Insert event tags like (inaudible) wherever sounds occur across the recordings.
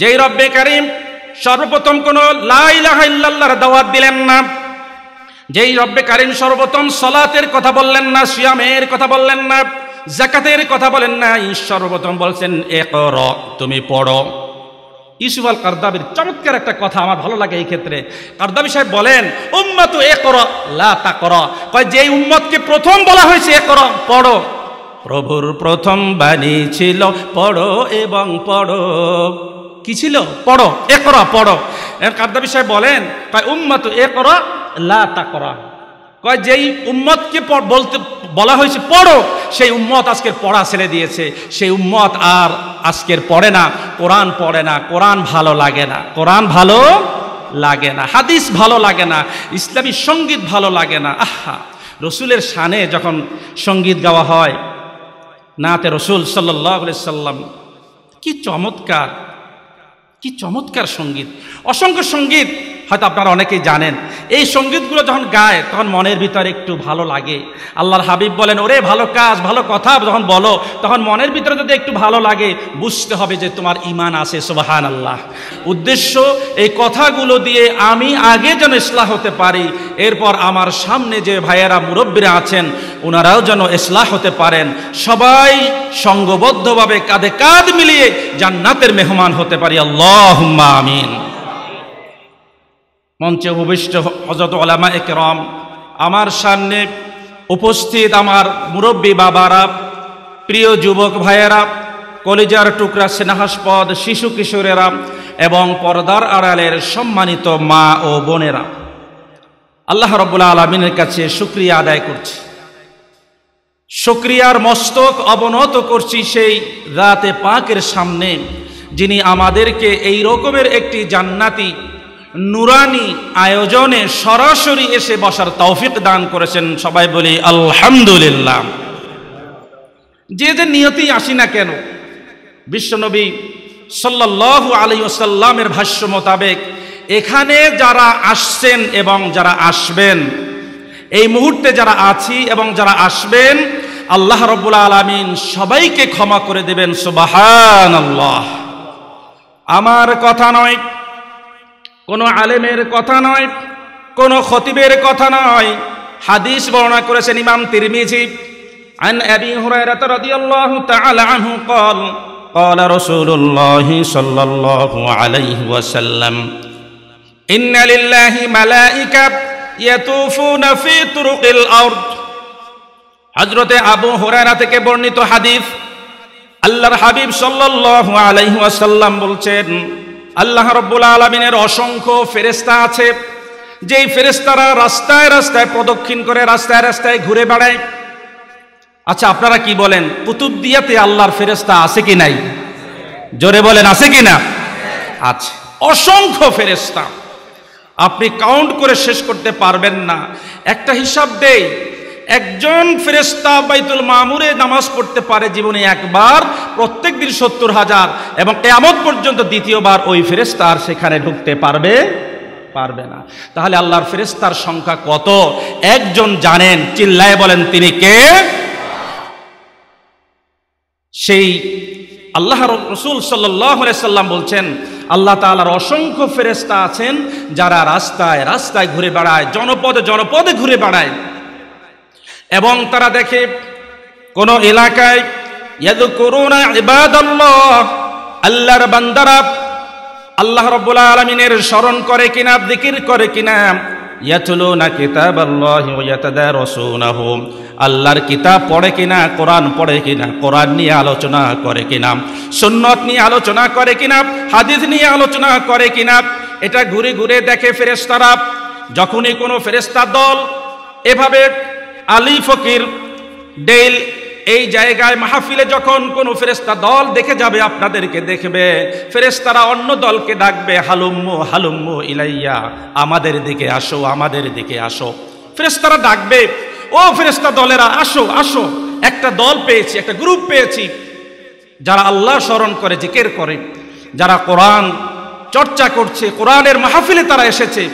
যেই রব্বে কারিম সর্বপ্রথম কোন লাইলাহার দাওয়াত দিলেন না, যেই রব্বে কারিম সর্বপ্রথম সলাতের কথা বললেন না, সিয়ামের কথা বললেন না জাকাতের কথা বলেন না সর্বপ্রথম বলছেন এ কর তুমি পড়ো। ইসুফ আল কারদাবির চমৎকার একটা কথা আমার ভালো লাগে এই ক্ষেত্রে। কারদাবি সাহেব বলেন, উম্মত এ কর লা তা কর যে উম্মতকে প্রথম বলা হয়েছে এ কর পড়ো। প্রভুর প্রথম বাণী ছিল, পড়ো এবং পড়ো। কি ছিল? পড়ো এ কর পড়ো কারদাবি সাহেব বলেন কয় উম্মত এ কর লা তা করা কয়, যেই উম্মতকে বলতে, বলা হয়েছে পড়ো, সেই উম্মত আজকের পড়া ছেড়ে দিয়েছে। সেই উম্মত আর আজকের পড়ে না। কোরআন পড়ে না। কোরআন ভালো লাগে না। কোরআন ভালো লাগে না। হাদিস ভালো লাগে না। ইসলামী সংগীত ভালো লাগে না। আহা! রসুলের শানে যখন সংগীত গাওয়া হয়, নাতে রসুল সাল্লাহ সাল্লাম, কি চমৎকার! কি চমৎকার সংগীত অসংখ্য সংগীত। হয়তো আপনারা অনেকেই জানেন, এই সঙ্গীতগুলো যখন গায়, তখন মনের ভিতরে একটু ভালো লাগে। আল্লাহর হাবিব বলেন, ওরে, ভালো কাজ, ভালো কথা যখন বলো, তখন মনের ভিতরে যদি একটু ভালো লাগে, বুঝতে হবে যে তোমার ইমান আছে সোবাহান আল্লাহ উদ্দেশ্য, এই কথাগুলো দিয়ে আমি আগে যেন ইসলাহ হতে পারি। এরপর আমার সামনে যে ভাইয়েরা মুরব্বীরা আছেন ওনারাও যেন ইসলাহ হতে পারেন। সবাই সঙ্গবদ্ধভাবে কাঁধে কাঁধ মিলিয়ে জান্নাতের মেহমান হতে পারি। আল্লাহ আমিন। মঞ্চে উপবিষ্ট হজরত ওলামা একরম। আমার সামনে উপস্থিত আমার মুরব্বী বাবারা, প্রিয় যুবক ভাইয়েরা, কলিজার টুকরা স্নেহাস্পদ শিশু কিশোরেরা এবং পর্দার আড়ালের সম্মানিত মা ও বোনেরা। আল্লাহ রব্বুল্লা আলমিনের কাছে সুক্রিয়া আদায় করছি। সুক্রিয়ার মস্তক অবনত করছি সেই রাতে পাকের সামনে, যিনি আমাদেরকে এই রকমের একটি জান্নাতি নুরানি আয়োজনে সরাসরি এসে বসার তৌফিক দান করেছেন সবাই বলি আলহামদুলিল্লাহ। যে যে নিয়তি আসি না কেন, বিশ্বনবী সাল্লাহ আলী ওসাল্লামের ভাষ্য মোতাবেক এখানে যারা আসছেন এবং যারা আসবেন, এই মুহূর্তে যারা আছি এবং যারা আসবেন, আল্লাহ রব্বুল আলমিন সবাইকে ক্ষমা করে দেবেন সুবাহান আল্লাহ আমার কথা নয় কোনো আলেমের কথা নয় কোনো খতিবের কথা নয় হাদিস বর্ণনা করেছেন ইমাম তিরমিজি عن أبي هريرة رضي الله تعالى عنه قال قال رسول الله صلى الله عليه وسلم إن لله ملائكة يطوفون في طرق الأرض হজরতে আবু হুরায়রা থেকে বর্ণিত হাদিস আল্লাহর হাবিব সাল্লাল্লাহু আলাইহি ওয়াসাল্লাম বলছেন আল্লাহ রব্বুল আলমিনের অসংখ্য ফেরেস্তা আছে। যেই ফেরেস্তারা রাস্তায় রাস্তায় প্রদক্ষিণ করে, রাস্তায় রাস্তায় ঘুরে বেড়ায়। আচ্ছা আপনারা কি বলেন, কুতুব দিয়াতে আল্লাহর ফেরেস্তা আছে কি নাই? জোরে বলেন, আছে কি না? আছে অসংখ্য ফেরেস্তা আপনি কাউন্ট করে শেষ করতে পারবেন না। একটা হিসাব দেই একজন ফেরেস্তা বাইতুল মামুরে নামাজ পড়তে পারে জীবনে একবার, প্রত্যেক দিন সত্তর হাজার, এবং কেমন পর্যন্ত দ্বিতীয়বার ওই ফেরেস্তার সেখানে ঢুকতে পারবে? পারবে না। তাহলে আল্লাহর ফেরেস্তার সংখ্যা কত? একজন জানেন, চিল্লায় বলেন, তিনি কে? সেই আল্লাহ রসুল সাল্লাম বলছেন, আল্লাহ তালার অসংখ্য ফেরেস্তা আছেন যারা রাস্তায় রাস্তায় ঘুরে বেড়ায়, জনপদে জনপদে ঘুরে বেড়ায়। এবং তারা দেখে, কোন এলাকায় আল্লাহর আল্লাহ রব্বুল আলমিনের স্মরণ করে কিনা দিকির করে কিনা আল্লাহর কিতাব পড়ে কিনা, কোরআন পড়ে কিনা, কোরআন নিয়ে আলোচনা করে কিনা, সুন্নত নিয়ে আলোচনা করে কিনা, হাদিস নিয়ে আলোচনা করে কিনা। এটা ঘুরে ঘুরে দেখে ফেরেশতারা, যখনই কোনো ফেরেশতা দল এভাবে আলী ফকির ডেল এই জায়গায় মাহফিলে যখন কোনো ফেরেস্তা দল দেখে যাবে, আপনাদেরকে দেখবে। ফেরেস্তারা অন্য দলকে ডাকবে, হালুম্মু হালুম্মু ইলাইয়া, আমাদের দিকে আসো, আমাদের দিকে আসো। ফেরেস্তারা ডাকবে, ও ফেরেস্তা দলেরা, আসো আসো। একটা দল পেয়েছি, একটা গ্রুপ পেয়েছি, যারা আল্লাহ স্মরণ করে, জিকের করে, যারা কোরআন চর্চা করছে, কোরআনের মাহফিলে তারা এসেছে।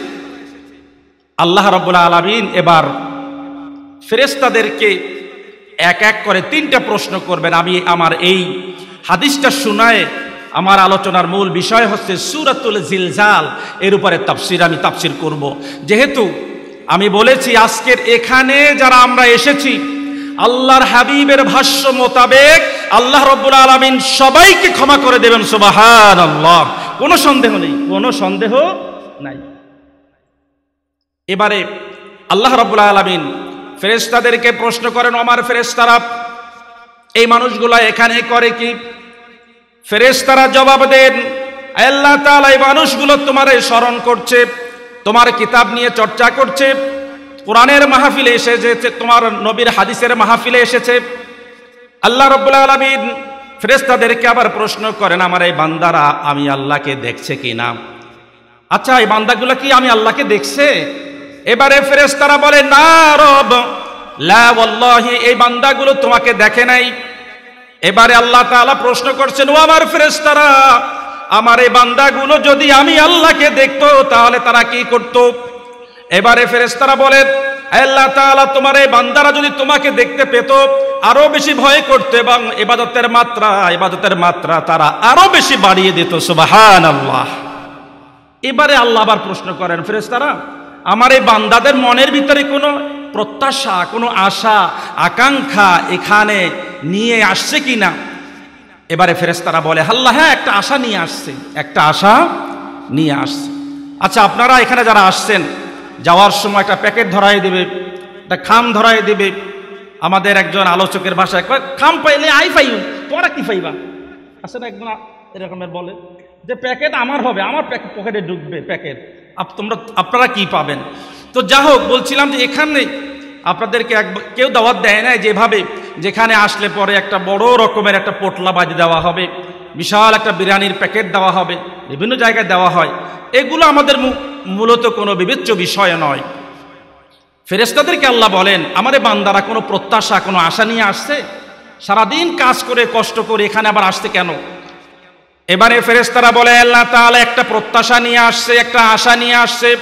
আল্লাহ রব্বুল আলমিন এবার ফেরেস্তাদেরকে এক এক করে তিনটা প্রশ্ন করবেন। আমি আমার এই হাদিসটা শোনায় আমার আলোচনার মূল বিষয় হচ্ছে সুরাতুল জিলজাল। এর উপরে তাফসির আমি তাফসির করব। যেহেতু আমি বলেছি আজকের এখানে যারা আমরা এসেছি, আল্লাহর হাবিবের ভাষ্য মোতাবেক আল্লাহ রব্বুল আলমিন সবাইকে ক্ষমা করে দেবেন সুবাহান আল্লাহ কোনো সন্দেহ নেই, কোনো সন্দেহ নাই। এবারে আল্লাহ রব্বুল আলমিন ফেরেস্তাদেরকে প্রশ্ন করেন আমার ফেরেস্তারা এই মানুষগুলা এখানে করে কি? ফেরেস্তারা জবাব দেন আল্লাহ তাআলা, এই মানুষগুলো তোমারে স্মরণ করছে, তোমার কিতাব নিয়ে চর্চা করছে, কোরআনের মাহফিলে এসেছে তোমার নবীর হাদিসের মাহফিলে এসেছে। আল্লাহ রব্বুল আলমিন ফেরেস্তাদেরকে আবার প্রশ্ন করেন, আমার এই বান্দারা আমি আল্লাহকে দেখছে কি না আচ্ছা এই বান্দাগুলো কি আমি আল্লাহকে দেখছে? এবারে ফেরেস্তারা বলে, না রব, লা ওয়াল্লাহি, এই বান্দাগুলো তোমাকে দেখে নাই। এবারে আল্লাহ তাআলা প্রশ্ন করছেন, ও আমার ফেরেস্তারা আমার এই বান্দাগুলো যদি আমি আল্লাহকে দেখতো, তাহলে তারা কি করত? এবারে ফেরেস্তারা বলে আল্লাহ তাআলা, তোমার এই বান্দারা যদি তোমাকে দেখতে পেত, আরও বেশি ভয় করতো এবং ইবাদতের মাত্রা ইবাদতের মাত্রা তারা আরও বেশি বাড়িয়ে দিত। সুবহানাল্লাহ। এবারে আল্লাহ আবার প্রশ্ন করেন ফেরেস্তারা আমার এই বান্দাদের মনের ভিতরে কোনো প্রত্যাশা, কোনো আশা, আকাঙ্ক্ষা এখানে নিয়ে আসছে কি না? এবারে ফেরেস্তারা বলে হাল্লা হ্যাঁ একটা আশা নিয়ে আসছে, একটা আশা নিয়ে আসছে। আচ্ছা আপনারা এখানে যারা আসছেন, যাওয়ার সময় একটা প্যাকেট ধরাই দেবে, একটা খাম ধরাই দেবে। আমাদের একজন আলোচকের ভাষায় খাম পাইলে আই পাইউ তোরা কি পাইবা আসলে একজন এরকমের বলে, যে প্যাকেট আমার হবে, আমার প্যাকেট পকেটে ঢুকবে প্যাকেট। তোমরা, আপনারা কি পাবেন? তো যা হোক, বলছিলাম যে এখানে আপনাদেরকে এক কেউ দাওয়াত দেয় না যেভাবে, যেখানে আসলে পরে একটা বড় রকমের একটা পোটলা বাজি দেওয়া হবে, বিশাল একটা বিরিয়ানির প্যাকেট দেওয়া হবে, বিভিন্ন জায়গায় দেওয়া হয়। এগুলো আমাদের মূলত কোনো বিবেচ্য বিষয় নয়। ফেরেস্তাদেরকে আল্লাহ বলেন, আমাদের বান্দারা কোনো প্রত্যাশা, কোনো আশা নিয়ে আসছে? সারাদিন কাজ করে, কষ্ট করে এখানে আবার আসছে কেন? এবারে ফেরেস্তারা বলে, আল্লাহ তাহলে একটা প্রত্যাশা নিয়ে আসছে, একটা আশা নিয়ে আসছে।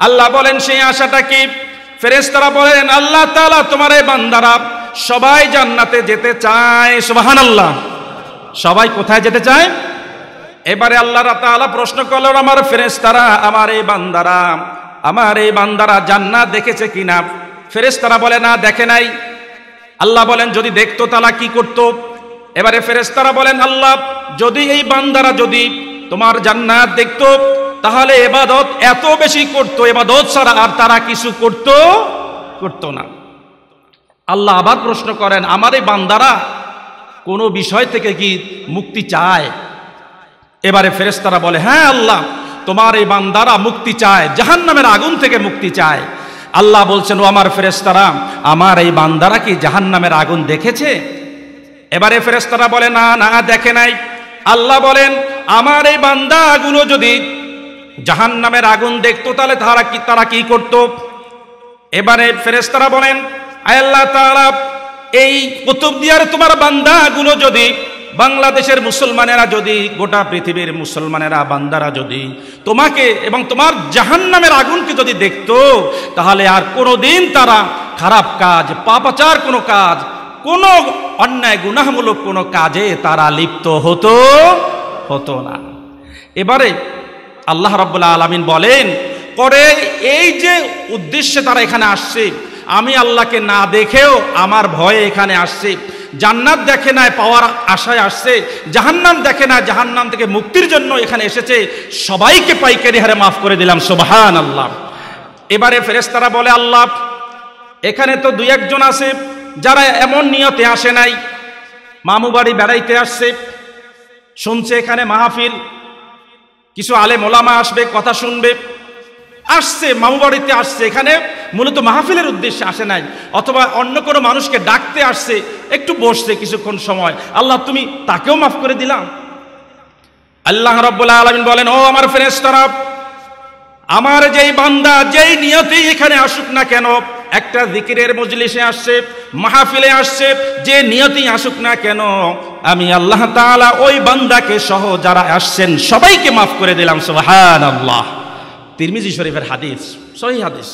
আল্লাহ বলেন, সেই আশাটা কি? ফেরেস্তারা বলেন, আল্লাহ তাআলা তোমার এই বান্দারা সবাই জান্নাতে যেতে চায় সুবাহান আল্লাহ সবাই কোথায় যেতে চায়? এবারে আল্লাহ তাআলা প্রশ্ন করলেন, আমার ফেরেস্তারা আমার এই বান্দারা, আমার এই বান্দারা জান্নাত দেখেছে কিনা? ফেরেস্তারা বলে, না, দেখে নাই। আল্লাহ বলেন, যদি দেখতো তালা কি করতো? এবারে ফেরেস্তারা বলেন, আল্লাহ, যদি এই বান্দারা যদি তোমার জান্নাত দেখতো, তাহলে এবাদত এত বেশি করতো, এবাদত ছাড়া আর তারা কিছু করত, করতো না। আল্লাহ আবার প্রশ্ন করেন, আমার এই বান্দারা কোনো বিষয় থেকে কি মুক্তি চায়? এবারে ফেরেস্তারা বলে হ্যাঁ আল্লাহ, তোমার এই বান্দারা মুক্তি চায় জাহান নামের আগুন থেকে মুক্তি চায়। আল্লাহ বলছেন, ও আমার ফেরেস্তারা আমার এই বান্দারা কি জাহান নামের আগুন দেখেছে? এবারে ফেরেস্তারা বলে, না না, দেখে নাই। আল্লাহ বলেন, আমার এই বান্দাগুলো যদি জাহান নামের আগুন দেখতো, তাহলে তারা কি তারা কি করত? এবারে ফেরেস্তারা বলেন আল্লাহ তারা এই কুতুব দিয়ার তোমার বান্দাগুলো যদি, বাংলাদেশের মুসলমানেরা যদি, গোটা পৃথিবীর মুসলমানেরা, বান্দারা যদি তোমাকে এবং তোমার জাহান নামের আগুনকে যদি দেখতো, তাহলে আর কোনোদিন তারা খারাপ কাজ পাপাচার কোনো কাজ কোনো অন্যায় গুনাহমূলক কোনো কাজে তারা লিপ্ত হতো হতো না। এবারে আল্লাহ রাব্বুল্লাহ আলমিন বলেন, পরে এই যে উদ্দেশ্যে তারা এখানে আসছে, আমি আল্লাহকে না দেখেও আমার ভয়ে এখানে আসছে। জান্নাত দেখে না পাওয়ার আশায় আসছে। জাহান্নাম দেখে না জাহান্নাম থেকে মুক্তির জন্য এখানে এসেছে। সবাইকে পাইকারি হারে মাফ করে দিলাম সোবাহান আল্লাহ এবারে ফেরেস্তারা বলে, আল্লাহ, এখানে তো দুই একজন আছে যারা এমন নিয়তে আসে নাই, মামু বাড়ি বেড়াইতে আসছে, শুনছে এখানে মাহফিল, কিছু আলে মোলামা আসবে, কথা শুনবে, আসছে, মামু বাড়িতে আসছে, এখানে মূলত মাহফিলের উদ্দেশ্যে আসে নাই, অথবা অন্য কোনো মানুষকে ডাকতে আসছে, একটু বসছে কিছুক্ষণ সময়, আল্লাহ তুমি তাকেও মাফ করে দিলাম। আল্লাহ রব্বুল্লাহ আলমিন বলেন, ও আমার ফেরেস্তারা আমার যেই বান্দা, যেই নিয়তেই এখানে আসুক না কেন একটা জিকিরের মজলিসে আসছে, মাহফিলে আসছে, যে নিয়তি আসুক না কেন, আমি আল্লাহ তাআলা ওই বান্দাকে সহ যারা আসছেন, সবাইকে মাফ করে দিলাম সুবহান আল্লাহ তিরমিজি শরীফের হাদিস, সহি হাদিস।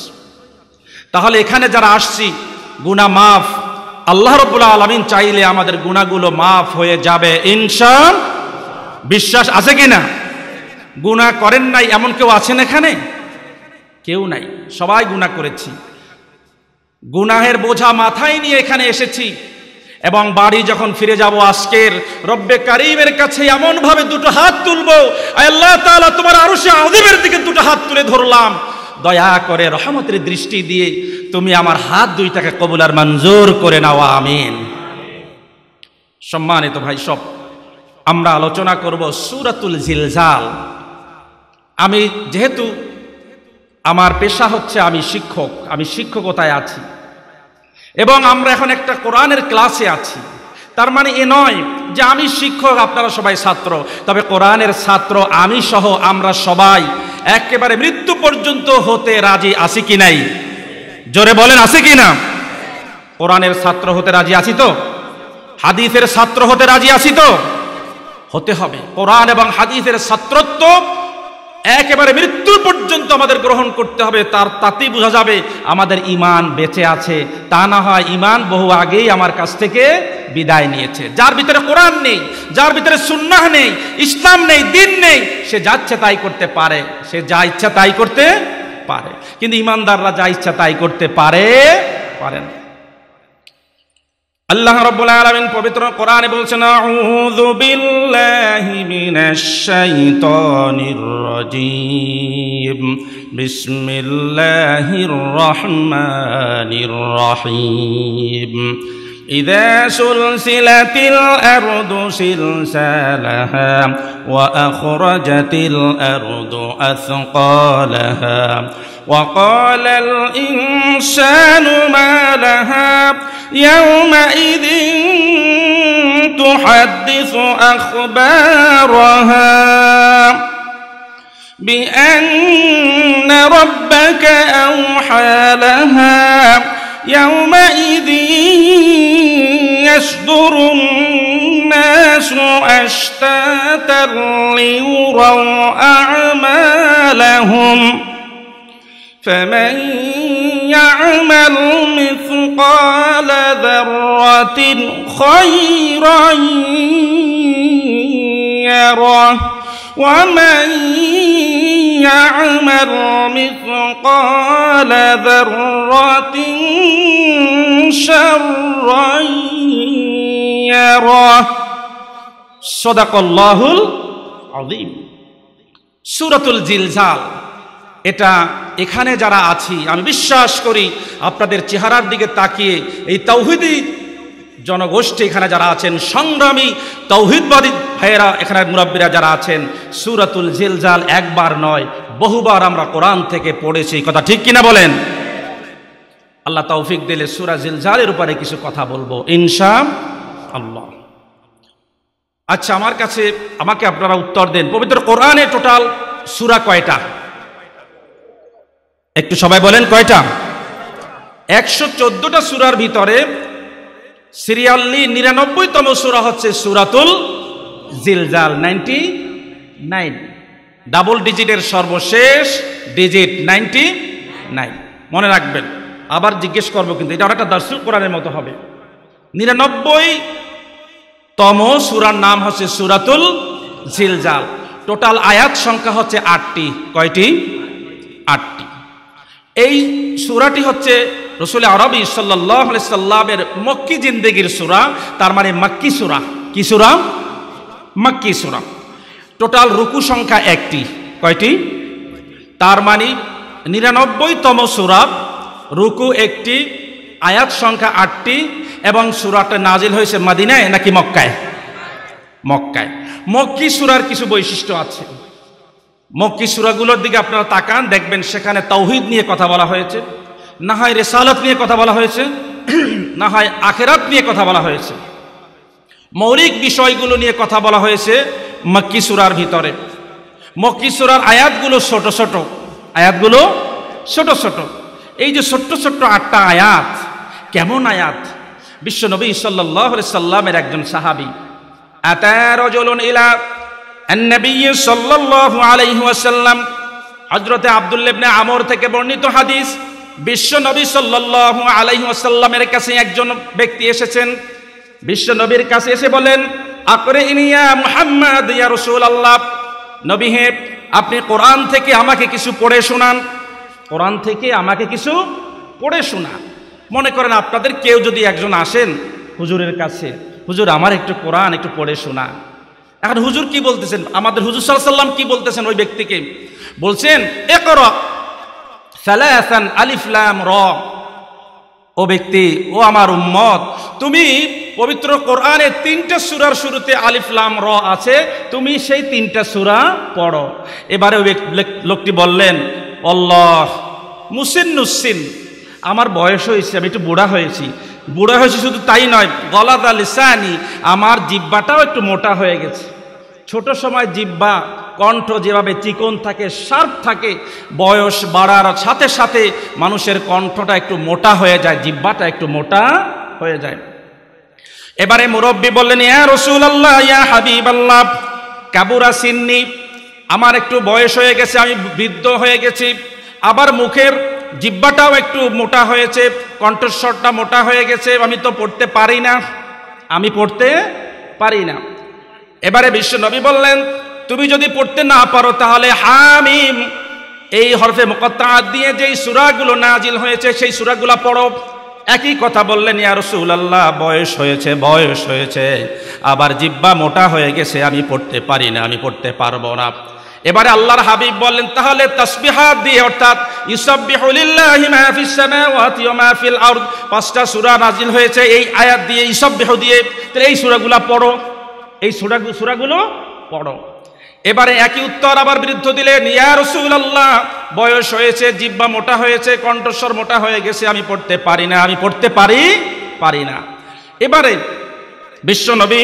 তাহলে এখানে যারা আসছি গুনা মাফ, আল্লাহ রব্বুল্লাহ আলমিন চাইলে আমাদের গুণাগুলো মাফ হয়ে যাবে ইনশা বিশ্বাস আছে কি না গুণা করেন নাই, এমন কেউ আছেন এখানে? কেউ নাই। সবাই গুণা করেছি। গুনাহের বোঝা মাথায় নিয়ে এখানে এসেছি। এবং বাড়ি যখন ফিরে যাব আজকের, রব্বে কারিমের কাছে এমনভাবে দুটো হাত তুলবো আল্লাহ তালা তোমার আরও সে আদিমের দিকে দুটো হাত তুলে ধরলাম। দয়া করে রহমতের দৃষ্টি দিয়ে তুমি আমার হাত দুইটাকে কবুল আর মঞ্জুর করে নাও, আমিন। সম্মানিত ভাই সব, আমরা আলোচনা করব সুরাতুল জিলজাল। আমি যেহেতু আমার পেশা হচ্ছে আমি শিক্ষক, আমি শিক্ষকতায় আছি। এবং আমরা এখন একটা কোরআনের ক্লাসে আছি। তার মানে এ নয় যে আমি শিক্ষক, আপনারা সবাই ছাত্র। তবে কোরআনের ছাত্র আমি সহ আমরা সবাই একেবারে মৃত্যু পর্যন্ত হতে রাজি আছি কি নাই? জোরে বলেন, আছে কি না? কোরআনের ছাত্র হতে রাজি আছি তো? হাদিসের ছাত্র হতে রাজি আছি তো? হতে হবে। কোরআন এবং হাদিসের ছাত্রত্ব একেবারে মৃত্যু পর্যন্ত আমাদের গ্রহণ করতে হবে, তার তাতেই বোঝা যাবে, আমাদের ইমান বেঁচে আছে। তা না হয় ইমান বহু আগেই আমার কাছ থেকে বিদায় নিয়েছে। যার ভিতরে কোরআন নেই, যার ভিতরে সুন্নাহ নেই, ইসলাম নেই, দিন নেই, সে যাচ্ছে তাই করতে পারে, সে যা ইচ্ছা তাই করতে পারে। কিন্তু ইমানদাররা যা ইচ্ছা তাই করতে পারে পারেন আল্লাহ রাব্বুল আলামিন পবিত্র কোরআনে বলছেন আউযু বিল্লাহি মিনাশ শাইতানির রাজীম বিসমিল্লাহির রহমানির রহিম إذا سلسلت الأرض سلسالها وأخرجت الأرض أثقالها وقال الإنسان ما لها يومئذ تحدث أخبارها بأن ربك أوحى لها يومئذ يصدر الناس أشتاتا ليروا أعمالهم فمن يعمل مثقال ذرة خيرا يره ومن يعمل مثقال ذرة شرا يره صدق الله العظيم سورة الزلزال এটা এখানে যারা আছি, আমি বিশ্বাস করি আপনাদের চেহারার দিকে তাকিয়ে এই তৌহিদি জনগোষ্ঠী এখানে যারা আছেন, সংগ্রামী তৌহিদবাদী ভাইয়েরা এখানে মুরব্বীরা যারা আছেন, সুরাতুল জিলজাল একবার নয়, বহুবার আমরা কোরআন থেকে পড়েছি। কথা ঠিক কিনা বলেন? আল্লাহ তৌফিক দিলে সুরা জিলজালের উপরে কিছু কথা বলব ইনশা আল্লাহ আচ্ছা আমার কাছে, আমাকে আপনারা উত্তর দেন। পবিত্র কোরআনে টোটাল সুরা কয়টা? একটু সবাই বলেন কয়টা? একশো চোদ্দটা সুরার ভিতরে সিরিয়াল্লি নিরানব্বইতম সুরা হচ্ছে সুরাতুল জিলজাল, নাইনটি নাইন। ডাবল ডিজিটের সর্বশেষ ডিজিট নাইনটি নাইন। মনে রাখবেন, আবার জিজ্ঞেস করব কিন্তু এটা অনেকটা দর্শক কোরআনের মতো হবে। নিরানব্বই তম সুরার নাম হচ্ছে সুরাতুল জিলজাল। টোটাল আয়াত সংখ্যা হচ্ছে আটটি। কয়টি? আটটি। এই সুরাটি হচ্ছে রসুল আরবি সাল্লাহ সাল্লামের মক্কি জিন্দেগির সুরা, তার মানে মাক্কি সুরা। কি সুরা? মাক্কি সুরা। টোটাল রুকু সংখ্যা একটি। কয়টি? তার মানে নিরানব্বইতম সুরা, রুকু একটি, আয়াত সংখ্যা আটটি, এবং সুরাটা নাজিল হয়েছে মাদিনায় নাকি মক্কায়? মক্কায়। মক্কি সুরার কিছু বৈশিষ্ট্য আছে। মক্কি সুরাগুলোর দিকে আপনারা তাকান, দেখবেন সেখানে তৌহিদ নিয়ে কথা বলা হয়েছে, না হয় রেসালত নিয়ে কথা বলা হয়েছে, (clears throat) না হয় আখেরাত নিয়ে কথা বলা হয়েছে। মৌলিক বিষয়গুলো নিয়ে কথা বলা হয়েছে মক্কি সুরার ভিতরে। মক্কি সুরার আয়াতগুলো ছোট ছোট, আয়াতগুলো ছোট ছোট। এই যে ছোট্ট ছোট্ট আটটা আয়াত, কেমন আয়াত? বিশ্বনবী সাল্লাহ সাল্লামের একজন সাহাবি, আতারজলুন ইলা النبي صلى الله عليه وسلم হজরতে আবদুল্লেবনে আমর থেকে বর্ণিত হাদিস বিশ্ব নবী সাল্লাল্লাহু আলাইহি ওয়াসাল্লামের কাছে একজন ব্যক্তি এসেছেন বিশ্ব নবীর কাছে এসে বলেন আকরে ইনিয়া মুহাম্মদ ইয়া রাসূলুল্লাহ নবী হে আপনি কোরআন থেকে আমাকে কিছু পড়ে শোনান কোরআন থেকে আমাকে কিছু পড়ে শোনান মনে করেন আপনাদের কেউ যদি একজন আসেন হুজুরের কাছে হুজুর আমার একটু কোরআন একটু পড়ে শোনা এখন হুজুর কি বলতেছেন? আমাদের হুজুর সাল্লাম কি বলতেছেন ওই ব্যক্তিকে? বলছেন একর সালাসান আলিফ লাম র। ও ব্যক্তি, ও আমার উম্মত, তুমি পবিত্র কোরআনে তিনটা সুরার শুরুতে আলিফলাম র আছে, তুমি সেই তিনটা সুরা পড়ো। এবারে লোকটি বললেন অল্লাহ মুসিন নুসিন, আমার বয়স হয়েছে, আমি একটু বুড়া হয়েছি। বুড়া হয়েছি শুধু তাই নয়, গলাদা লিসানি, আমার জিব্বাটাও একটু মোটা হয়ে গেছে। ছোট সময় জিব্বা কণ্ঠ যেভাবে চিকন থাকে শার্প থাকে, বয়স বাড়ার সাথে সাথে মানুষের কণ্ঠটা একটু মোটা হয়ে যায় জিব্বাটা একটু মোটা হয়ে যায়। এবারে মুরব্বী বললেন, ইয়া রসুল আল্লাহ ইয়া হাবিব আল্লাহ কাবুরা সিন্নি, আমার একটু বয়স হয়ে গেছে, আমি বৃদ্ধ হয়ে গেছি, আবার মুখের জিব্বাটাও একটু মোটা হয়েছে, কণ্ঠস্বরটা মোটা হয়ে গেছে, আমি তো পড়তে পারি না, আমি পড়তে পারি না। এবারে বিশ্ব নবী বললেন, তুমি যদি পড়তে না পারো তাহলে হামিম। এই হরফে মুকত্তা দিয়ে যেই সুরাগুলো নাজিল হয়েছে, সেই সুরাগুলো পড়ো। একই কথা বললেন, ইয়া রাসূলুল্লাহ, বয়স হয়েছে বয়স হয়েছে। আবার জিব্বা মোটা হয়ে গেছে, আমি পড়তে পারি না, আমি পড়তে পারব না। এবারে আল্লাহর হাবিব বললেন, তাহলে তাসবিহাত দিয়ে, অর্থাৎ ইউসাব্বিহু লিল্লাহি মা ফিস সামাওয়াতি ওয়া মা ফিল আরদ, পাঁচটা সূরা নাজিল হয়েছে, এই আয়াত দিয়ে ইউসাব্বিহু দিয়ে, তাহলে এই সূরাগুলো পড়ো। এই সূরা সূরাগুলো পড়ো। এবারে একই উত্তর আবার বিরুদ্ধ দিলেন, ইয়া রাসূলুল্লাহ, বয়স হয়েছে জিব্বা মোটা হয়েছে, কণ্ঠস্বর মোটা হয়ে গেছে, আমি পড়তে পারি না, আমি পড়তে পারি পারি না। এবারে বিশ্ব নবী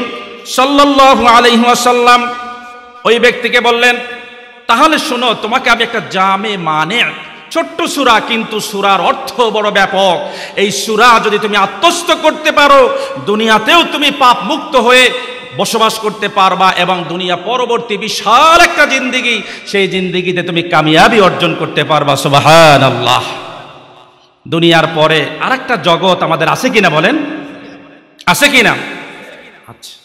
সাল্লাল্লাহু আলাইহি ওয়াসাল্লাম ওই ব্যক্তিকে বললেন, তাহলে শোনো, তোমাকে আমি একটা জামে মানে ছোট্ট সুরা, কিন্তু সুরার অর্থ বড় ব্যাপক। এই সুরা যদি তুমি আত্মস্থ করতে পারো, দুনিয়াতেও তুমি পাপ মুক্ত হয়ে বসবাস করতে পারবা এবং দুনিয়া পরবর্তী বিশাল একটা জিন্দিগি, সেই জিন্দিগিতে তুমি কামিয়াবি অর্জন করতে পারবা সুবাহান আল্লাহ দুনিয়ার পরে আর একটা জগৎ আমাদের আছে কিনা বলেন? আছে কিনা? আচ্ছা।